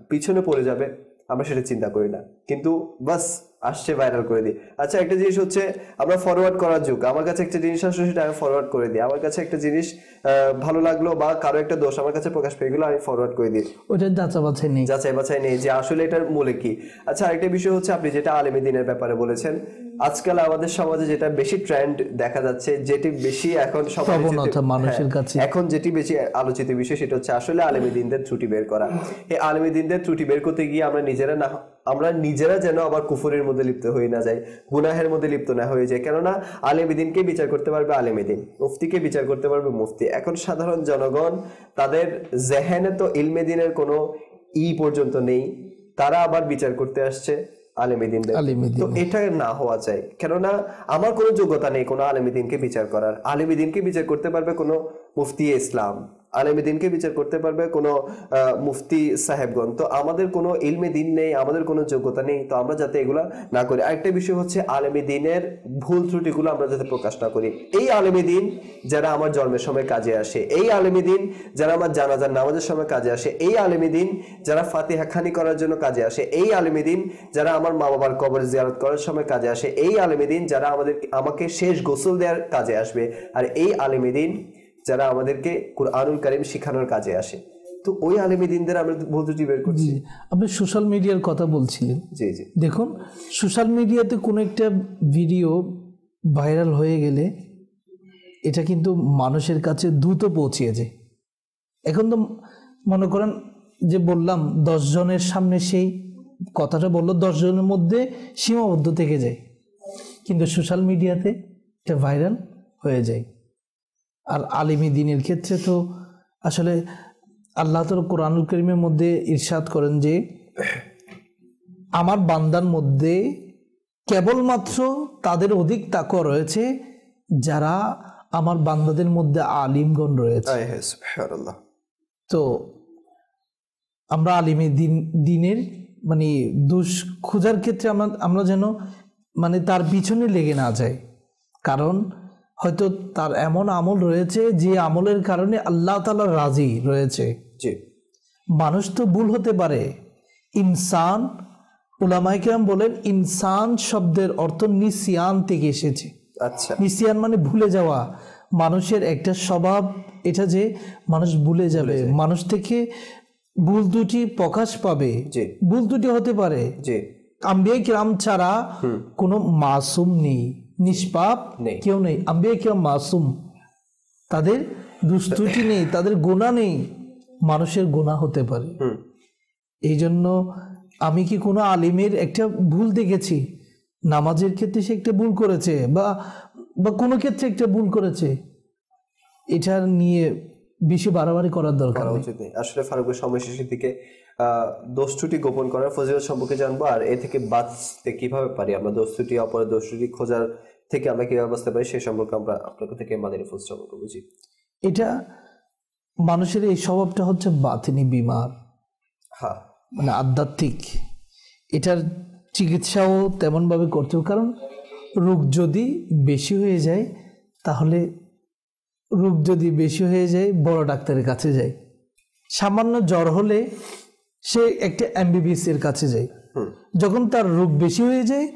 পিছনে পড়ে যাবে, আমরা সেটা চিন্তা করি না। কিন্তু বাস আসছে ভাইরাল করে দিই আচ্ছা একটা জিনিস হচ্ছে আমরা ফরওয়ার্ড করার যুগ। আমার কাছে একটা জিনিস আসলে সেটা আমি ফরওয়ার্ড করে দিই। আমার কাছে একটা জিনিস ভালো লাগল বা কারও একটা দোষ আমার কাছে প্রকাশ পেয়ে গেলো আমি ফরওয়ার্ড করে দিই। ওইটা যাচা বাছাই নেই। যাচাই বাছাই নেই যে আসলে এটার মূলে কি। আচ্ছা আরেকটা বিষয় হচ্ছে আপনি যেটা আলেমী দিনের ব্যাপারে বলেছেন আজকাল আমাদের সমাজে যেটা বেশি ট্রেন্ড দেখা যাচ্ছে যেটি বেশি এখন সমালোচিত- মানুষের হ্যাঁ, কাছে। এখন যেটি বেশি আলোচিত বিষয় সেটা হচ্ছে আসলে আলেমী দিনদের ত্রুটি বের করা। এই আলেমী দিনদের ত্রুটি বের করতে গিয়ে আমরা নিজেরা না আমরা নিজেরা যেন আবার কুফুরের মধ্যে লিপ্ত হয়ে না যাই গুনাহের মধ্যে লিপ্ত না হয়ে যায় কেননা আলেমী দিনকে বিচার করতে পারবে? আলেমী দিন মুফতিকে বিচার করতে পারবে? মুফতি। এখন সাধারণ জনগণ তাদের জেহেনে তো ইলমে দিনের কোনো ই পর্যন্ত নেই তারা আবার বিচার করতে আসছে আলেমিদিনদের তো এটা না হওয়া চাই কেননা আমার কোনো যোগ্যতা নেই কোনো আলেমিদিনকে বিচার করার। আলেমিদিনকে বিচার করতে পারবে কোনো মুফতি ইসলাম। আলেমিদিনকে বিচার করতে পারবে কোনো মুফতি সাহেবগণ। তো আমাদের কোনো ইলমে দিন নেই, আমাদের কোনো যোগ্যতা নেই, তো আমরা যাতে এগুলা না করি। আরেকটা বিষয় হচ্ছে আলেমী দিনের ভুল ত্রুটিগুলো আমরা যাতে প্রকাশ না করি। এই আলেমী দিন যারা আমার জন্মের সময় কাজে আসে, এই আলেমী দিন যারা আমার জানাজার নামাজের সময় কাজে আসে, এই আলেমী দিন যারা ফাতিহা খানি করার জন্য কাজে আসে, এই আলেমী দিন যারা আমার মা বাবার কবর জিয়ারত করার সময় কাজে আসে, এই আলেমী দিন যারা আমাদের আমাকে শেষ গোসল দেওয়ার কাজে আসবে। আর এই আলেমী দিন যারা আমাদেরকে কুরআনুল কারিম শিখানোর কাজে আসে। তো ওই আলেমী দিনদের আমরা ভুল ত্রুটি বের করছি। আপনি সোশ্যাল মিডিয়ার কথা বলছিলেন। জি জি। দেখুন সোশ্যাল মিডিয়াতে কোনো একটা ভিডিও ভাইরাল হয়ে গেলে এটা কিন্তু মানুষের কাছে দ্রুত পৌঁছিয়ে যায়। এখন তো মনে করেন যে বললাম দশ জনের সামনে সেই কথাটা বলল জনের মধ্যে সীমাবদ্ধ থেকে যায়। কিন্তু সোশ্যাল মিডিয়াতে এটা ভাইরাল হয়ে যায়। আর আলিমী দিনের ক্ষেত্রে তো আসলে আল্লাহ তাল কোরআনুল করিমের মধ্যে ইরশাদ করেন যে আমার বান্দার মধ্যে কেবলমাত্র তাদের অধিক তাকওয়া রয়েছে যারা আমার বান্দাদের মধ্যে আলিমগণ রয়েছে। তো আমরা আলিমে দিন দিনের মানে দুষ খোঁজার ক্ষেত্রে আমরা আমরা যেন মানে তার পিছনে লেগে না যাই। কারণ হয়তো তার এমন আমল রয়েছে যে আমলের কারণে আল্লাহ তালা রাজি রয়েছে। জি। মানুষ তো ভুল হতে পারে। ইনসান ওলামাইকেরাম বলেন ইনসান শব্দের অর্থ নিসিয়ান থেকে এসেছে। আচ্ছা। নিসিয়ান মানে ভুলে যাওয়া। মানুষের একটা স্বভাব এটা যে মানুষ ভুলে যাবে। মানুষ থেকে ভুল দুটি প্রকাশ পাবে। জি। ভুল দুটি হতে পারে। আম্বিয়া কিরাম ছাড়া কোনো মাসুম নেই। নিষ্পাপ নেই। কেউ নেই। আম্বিয়া কিরাম মাসুম। তাদের দুস্তুটি নেই তাদের গুণা নেই। মানুষের গোনা হতে পারে। এই জন্য আমি কি কোনো আলিমের একটা ভুল দেখেছি? নামাজের ক্ষেত্রে সে একটা ভুল করেছে বা বা কোনো ক্ষেত্রে একটা ভুল করেছে? এটা নিয়ে বেশি বাড়াবাড়ি করার দরকার উচিত আসলে ফারুকের সময় শেষের দিকে আহ, গোপন করার ফজিলত সম্পর্কে জানব আর এ থেকে বাঁচতে কীভাবে পারি? আমরা দোষ ত্রুটি অপরের খোঁজার থেকে আমরা কীভাবে বাঁচতে পারি সে সম্পর্কে আমরা আপনার থেকে মাদানী ফুজ সম্পর্কে বুঝি? এটা মানুষের এই স্বভাবটা হচ্ছে বাতিনি বিমার। হ্যাঁ। মানে আধ্যাত্মিক। এটার চিকিৎসাও তেমনভাবে করতে হবে কারণ রোগ যদি বেশি হয়ে যায় তাহলে রোগ যদি বেশি হয়ে যায় বড় ডাক্তারের কাছে যায়। সামান্য জ্বর হলে সে একটা এমবিবিএস এর কাছে যায়। যখন তার রোগ বেশি হয়ে যায়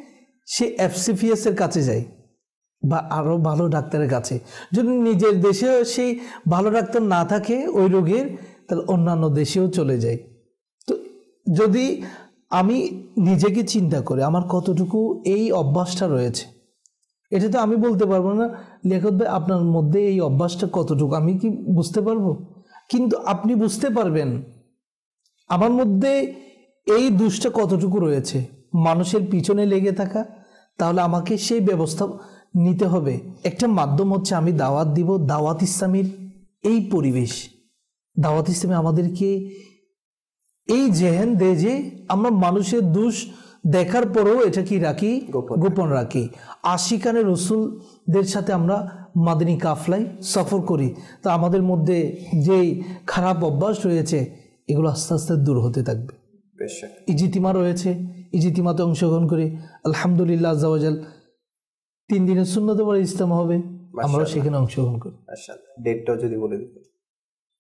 সে এফসিপিএস এর কাছে যায় বা আরও ভালো ডাক্তারের কাছে। যদি নিজের দেশে সেই ভালো ডাক্তার না থাকে ওই রোগের তাহলে অন্যান্য দেশেও চলে যায়। তো যদি আমি নিজেকে চিন্তা করি আমার কতটুকু এই অভ্যাসটা রয়েছে? এটা তো আমি বলতে পারব না। লেখক ভাই আপনার মধ্যে এই অভ্যাসটা কতটুকু আমি কি বুঝতে পারব? কিন্তু আপনি বুঝতে পারবেন আমার মধ্যে এই দুষ্টা কতটুকু রয়েছে? মানুষের পিছনে লেগে থাকা? তাহলে আমাকে সেই ব্যবস্থা নিতে হবে। একটা মাধ্যম হচ্ছে আমি দাওয়াত দিব দাওয়াত ইসলামের এই পরিবেশ। দাওয়াত ইসলামে আমাদেরকে এই জেহেন দে যে আমরা মানুষের দোষ দেখার পরেও এটা কি রাখি গোপন। গোপন রাখি। আশিকানে রসুলদের সাথে আমরা মাদিনী কাফলাই সফর করি। তো আমাদের মধ্যে যেই খারাপ অভ্যাস রয়েছে এগুলো আস্তে আস্তে দূর হতে থাকবে। ইজিতিমা রয়েছে ইজিতিমাতে অংশগ্রহণ করি আলহামদুলিল্লাহ আজাওয়াজাল তিন দিনের শূন্যত পরে ইস্তেমা হবে আমরাও সেখানে অংশগ্রহণ করি। ডেটটাও যদি বলে দিতেন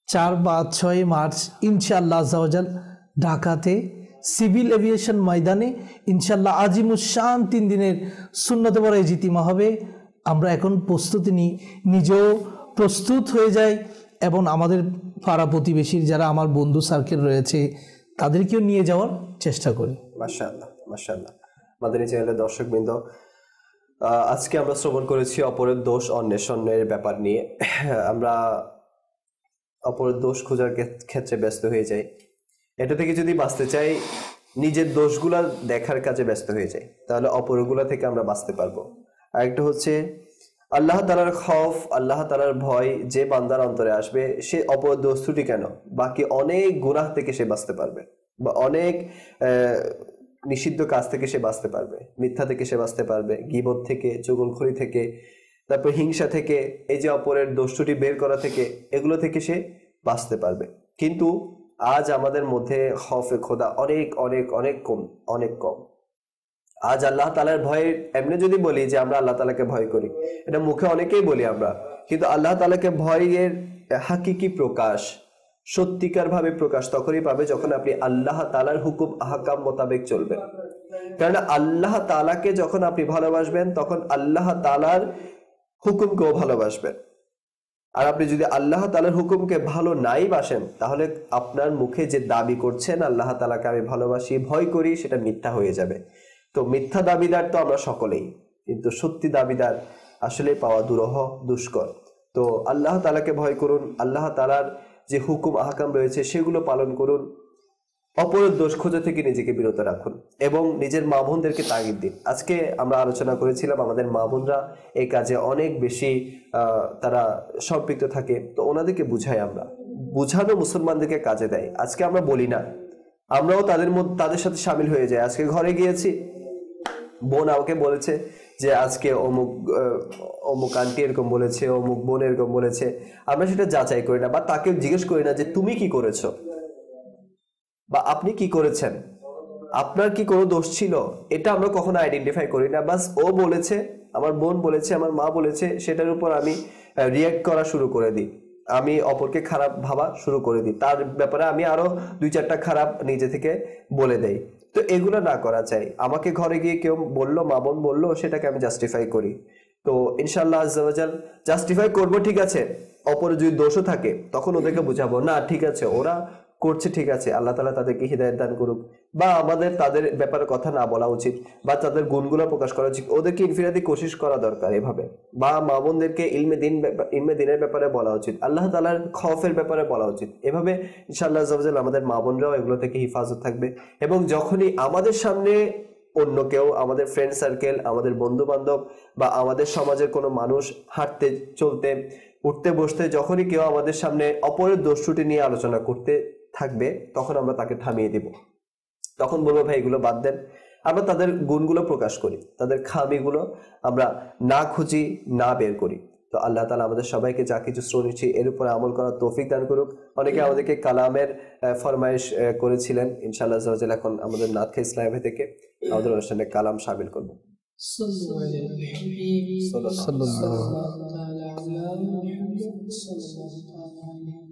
চার বা ছয় মার্চ ইনশাআল্লাহ আজাওয়াজাল ঢাকাতে সিভিল এভিয়েশন ময়দানে। ইনশাল্লাহ আজিমুসান তিন দিনের শূন্যত বড় জিতিমা হবে। আমরা এখন প্রস্তুতি নিই নিজেও প্রস্তুত হয়ে যাই। এবং আমাদের পাড়া প্রতিবেশীর যারা আমার বন্ধু সার্কেল রয়েছে, তাদেরকেও নিয়ে যাওয়ার চেষ্টা করি। মাশাআল্লাহ মাদানী চ্যানেলের দর্শকবৃন্দ আজকে আমরা শ্রবণ করেছি অপরের দোষ, অন্বেষণের ব্যাপার নিয়ে। আমরা অপরের দোষ খোঁজার ক্ষেত্রে ব্যস্ত হয়ে যাই। এটা থেকে যদি বাঁচতে চাই, নিজের দোষগুলা দেখার কাজে ব্যস্ত হয়ে যাই, তাহলে অপরগুলা থেকে আমরা বাঁচতে পারব। আরেকটা হচ্ছে আল্লাহ তালার খফ, আল্লাহ তালার ভয় যে বান্দার অন্তরে আসবে, সে অপর দোষ ত্রুটি কেন? বাকি অনেক গুনাহ থেকে সে বাঁচতে পারবে বা অনেক নিষিদ্ধ কাজ থেকে সে বাঁচতে পারবে। মিথ্যা থেকে সে বাঁচতে পারবে, গিবত থেকে, চুগলখড়ি থেকে, তারপর হিংসা থেকে, এই যে অপরের দোষটি বের করা থেকে, এগুলো থেকে সে বাঁচতে পারবে। কিন্তু আজ আমাদের মধ্যে খফে খোদা অনেক অনেক অনেক কম অনেক কম। আজ আল্লাহ তালার ভয়ে এমনি যদি বলি যে আমরা আল্লাহ তালাকে ভয় করি, এটা মুখে অনেকেই বলি আমরা, কিন্তু আল্লাহ তালাকে ভয়ের হাকিকি প্রকাশ সত্যিকার ভাবে প্রকাশ তখনই পাবে যখন আপনি আল্লাহ তালার হুকুম, আহকাম মোতাবেক চলবেন। কারণ আল্লাহ তালাকে যখন আপনি ভালোবাসবেন, তখন আল্লাহ তালার হুকুমকেও ভালোবাসবেন। আর আপনি যদি আল্লাহ তালার হুকুমকে ভালো নাই বাসেন, তাহলে আপনার মুখে যে দাবি করছেন আল্লাহ তালাকে আমি ভালোবাসি, ভয় করি, সেটা মিথ্যা হয়ে যাবে। তো মিথ্যা দাবিদার তো আমরা সকলেই, কিন্তু সত্যি দাবিদার আসলে পাওয়া দুরহ, দুষ্কর। তো আল্লাহ তালাকে ভয় করুন, আল্লাহ তালার যে হুকুম, আহকাম রয়েছে সেগুলো পালন করুন। অপরের দোষ খোঁজা থেকে নিজেকে বিরত রাখুন এবং নিজের মা বোনদেরকে তাগিদ দিন। আজকে আমরা আলোচনা করেছিলাম আমাদের মা বোনরা এই কাজে অনেক বেশি তারা সম্পৃক্ত থাকে। তো ওনাদেরকে বুঝাই আমরা। বুঝানো মুসলমানদেরকে কাজে দেয়। আজকে আমরা বলি না। আমরাও তাদের মধ্যে, তাদের সাথে সামিল হয়ে যাই। আজকে ঘরে গিয়েছি বোন আমাকে বলেছে যে আজকে অমুক অমুক আন্টি এরকম বলেছে, অমুক বোন এরকম বলেছে। আমরা সেটা যাচাই করি না, বা তাকে জিজ্ঞেস করি না যে তুমি কি করেছ? বা আপনি কি করেছেন? আপনার কি কোনো দোষ ছিল? এটা আমরা কখনো আইডেন্টিফাই করি না। বাস ও বলেছে, আমার বোন বলেছে, আমার মা বলেছে, সেটার উপর আমি রিয়াক্ট করা শুরু করে দিই। আমি অপরকে খারাপ ভাবা শুরু করে দিই। তার ব্যাপারে আমি আরও দুই চারটা খারাপ নিজে থেকে বলে দেই। তো এগুলো না করা যায়। আমাকে ঘরে গিয়ে কেউ বলল, মা বোন বলল, সেটাকে আমি জাস্টিফাই করি। তো ইনশাল্লাহ আজাল জাস্টিফাই করব, ঠিক আছে। অপরে যদি দোষও থাকে, তখন ওদেরকে বুঝাবো, না, ঠিক আছে, ওরা করছে, ঠিক আছে, আল্লাহ তালা তাদেরকে হৃদায়ত দান করুক। বা আমাদের তাদের ব্যাপারে কথা না বলা উচিত বা তাদের গুণগুলো প্রকাশ করা উচিত, ওদেরকে ইনফিরাতি কোশিশ করা দরকার এভাবে। বা মা বোনদেরকে ইলমে দিন ইলমে দিনের ব্যাপারে বলা উচিত, আল্লাহ তালার খফের ব্যাপারে বলা উচিত। এভাবে ইনশাআল্লাহ আজ্জাওয়াজাল আমাদের মা বোনরাও এগুলো থেকে হিফাজত থাকবে এবং যখনই আমাদের সামনে অন্য কেউ, আমাদের ফ্রেন্ড সার্কেল আমাদের বন্ধু বান্ধব বা আমাদের সমাজের কোনো মানুষ হাঁটতে, চলতে, উঠতে, বসতে, যখনই কেউ আমাদের সামনে অপরের দোষটি নিয়ে আলোচনা করতে থাকবে তখন আমরা তাকে থামিয়ে দিব। তখন বলব ভাই এগুলো বাদ দেন। আমরা তাদের গুণগুলো প্রকাশ করি। তাদের খামিগুলো আমরা না খুঁজি না বের করি। তো আল্লাহ তালা আমাদের সবাইকে যা কিছু শুনেছি এর উপর আমল করার তৌফিক দান করুক। অনেকে আমাদেরকে কালামের ফরমাইশ করেছিলেন। ইনশাআল্লাহ এখন আমাদের নাথে ইসলামে থেকে আমাদের অনুষ্ঠানে কালাম সামিল করব। সাল্লাল্লাহু আলাইহি ওয়া সাল্লাম।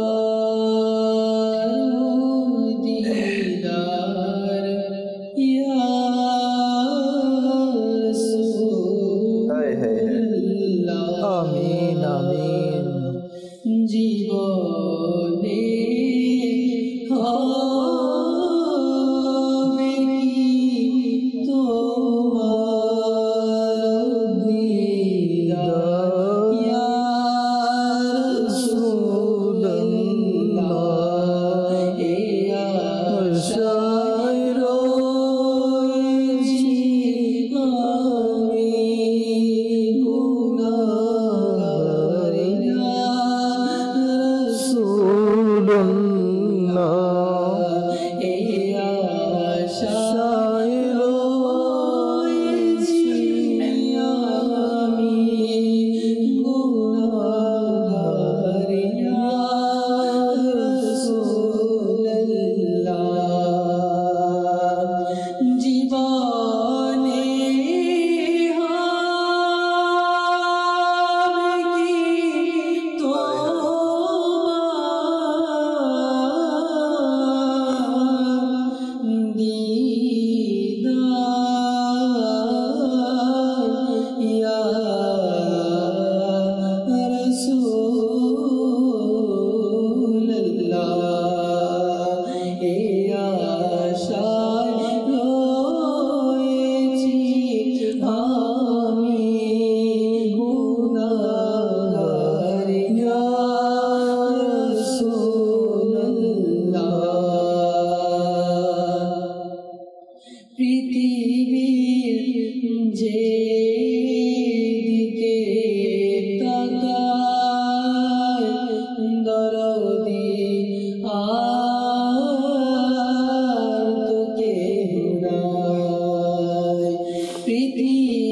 me.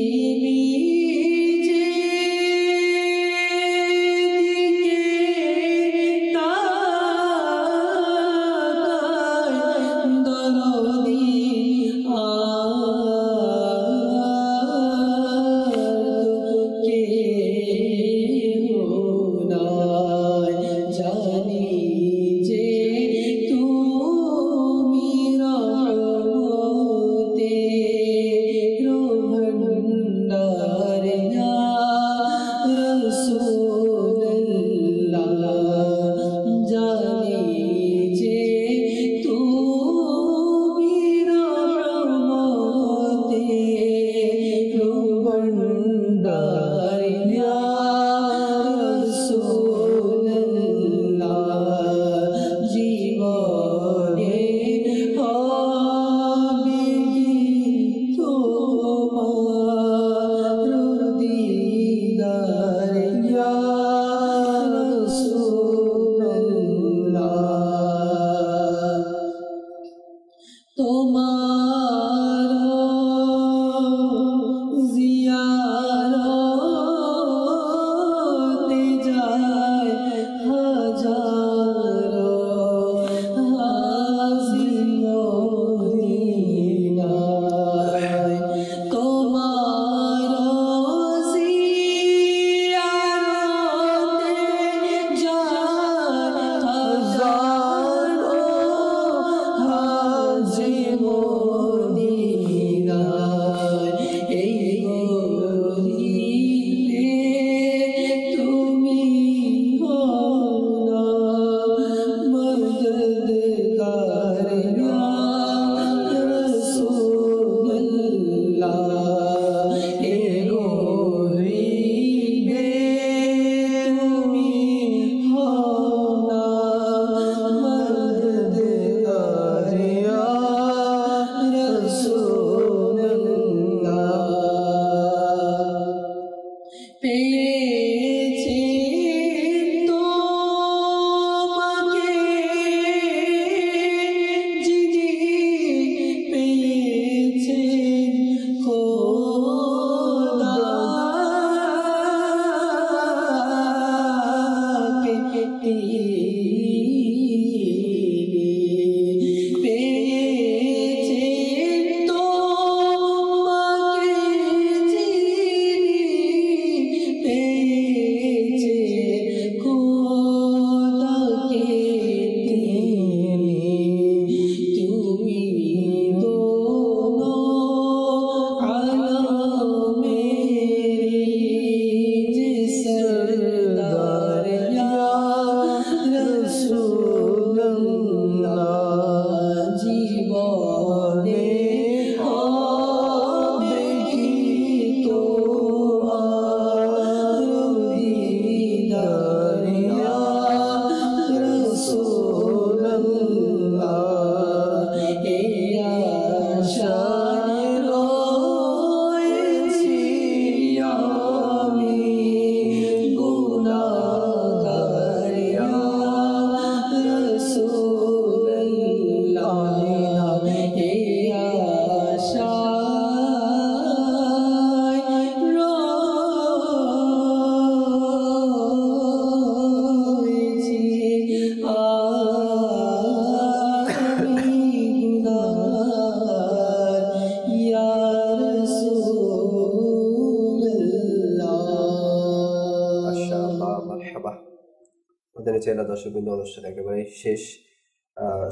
দর্শক বিন্দু অনুষ্ঠান একেবারে শেষ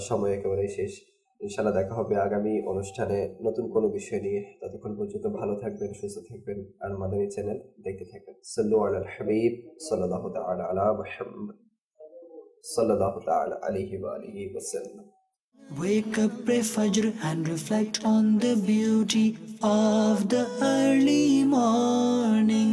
সময় একেবারে শেষ। ইনশাল্লাহ দেখা হবে আগামী অনুষ্ঠানে নতুন কোনো বিষয় নিয়ে। ততক্ষণ পর্যন্ত ভালো থাকবেন সুস্থ থাকবেন। আর মাদানী চ্যানেল দেখতে থাকবেন। সাল্লু হাবিব আলা সাল্লাল্লাহু তাআলা আলাইহি ওয়া আলিহি Wake up, pray Fajr, and reflect on the beauty of the early morning.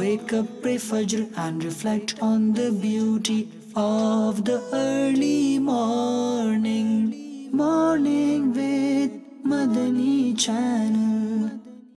Wake up, pray Fajr, and reflect on the beauty of the early morning. Morning with Madani channel.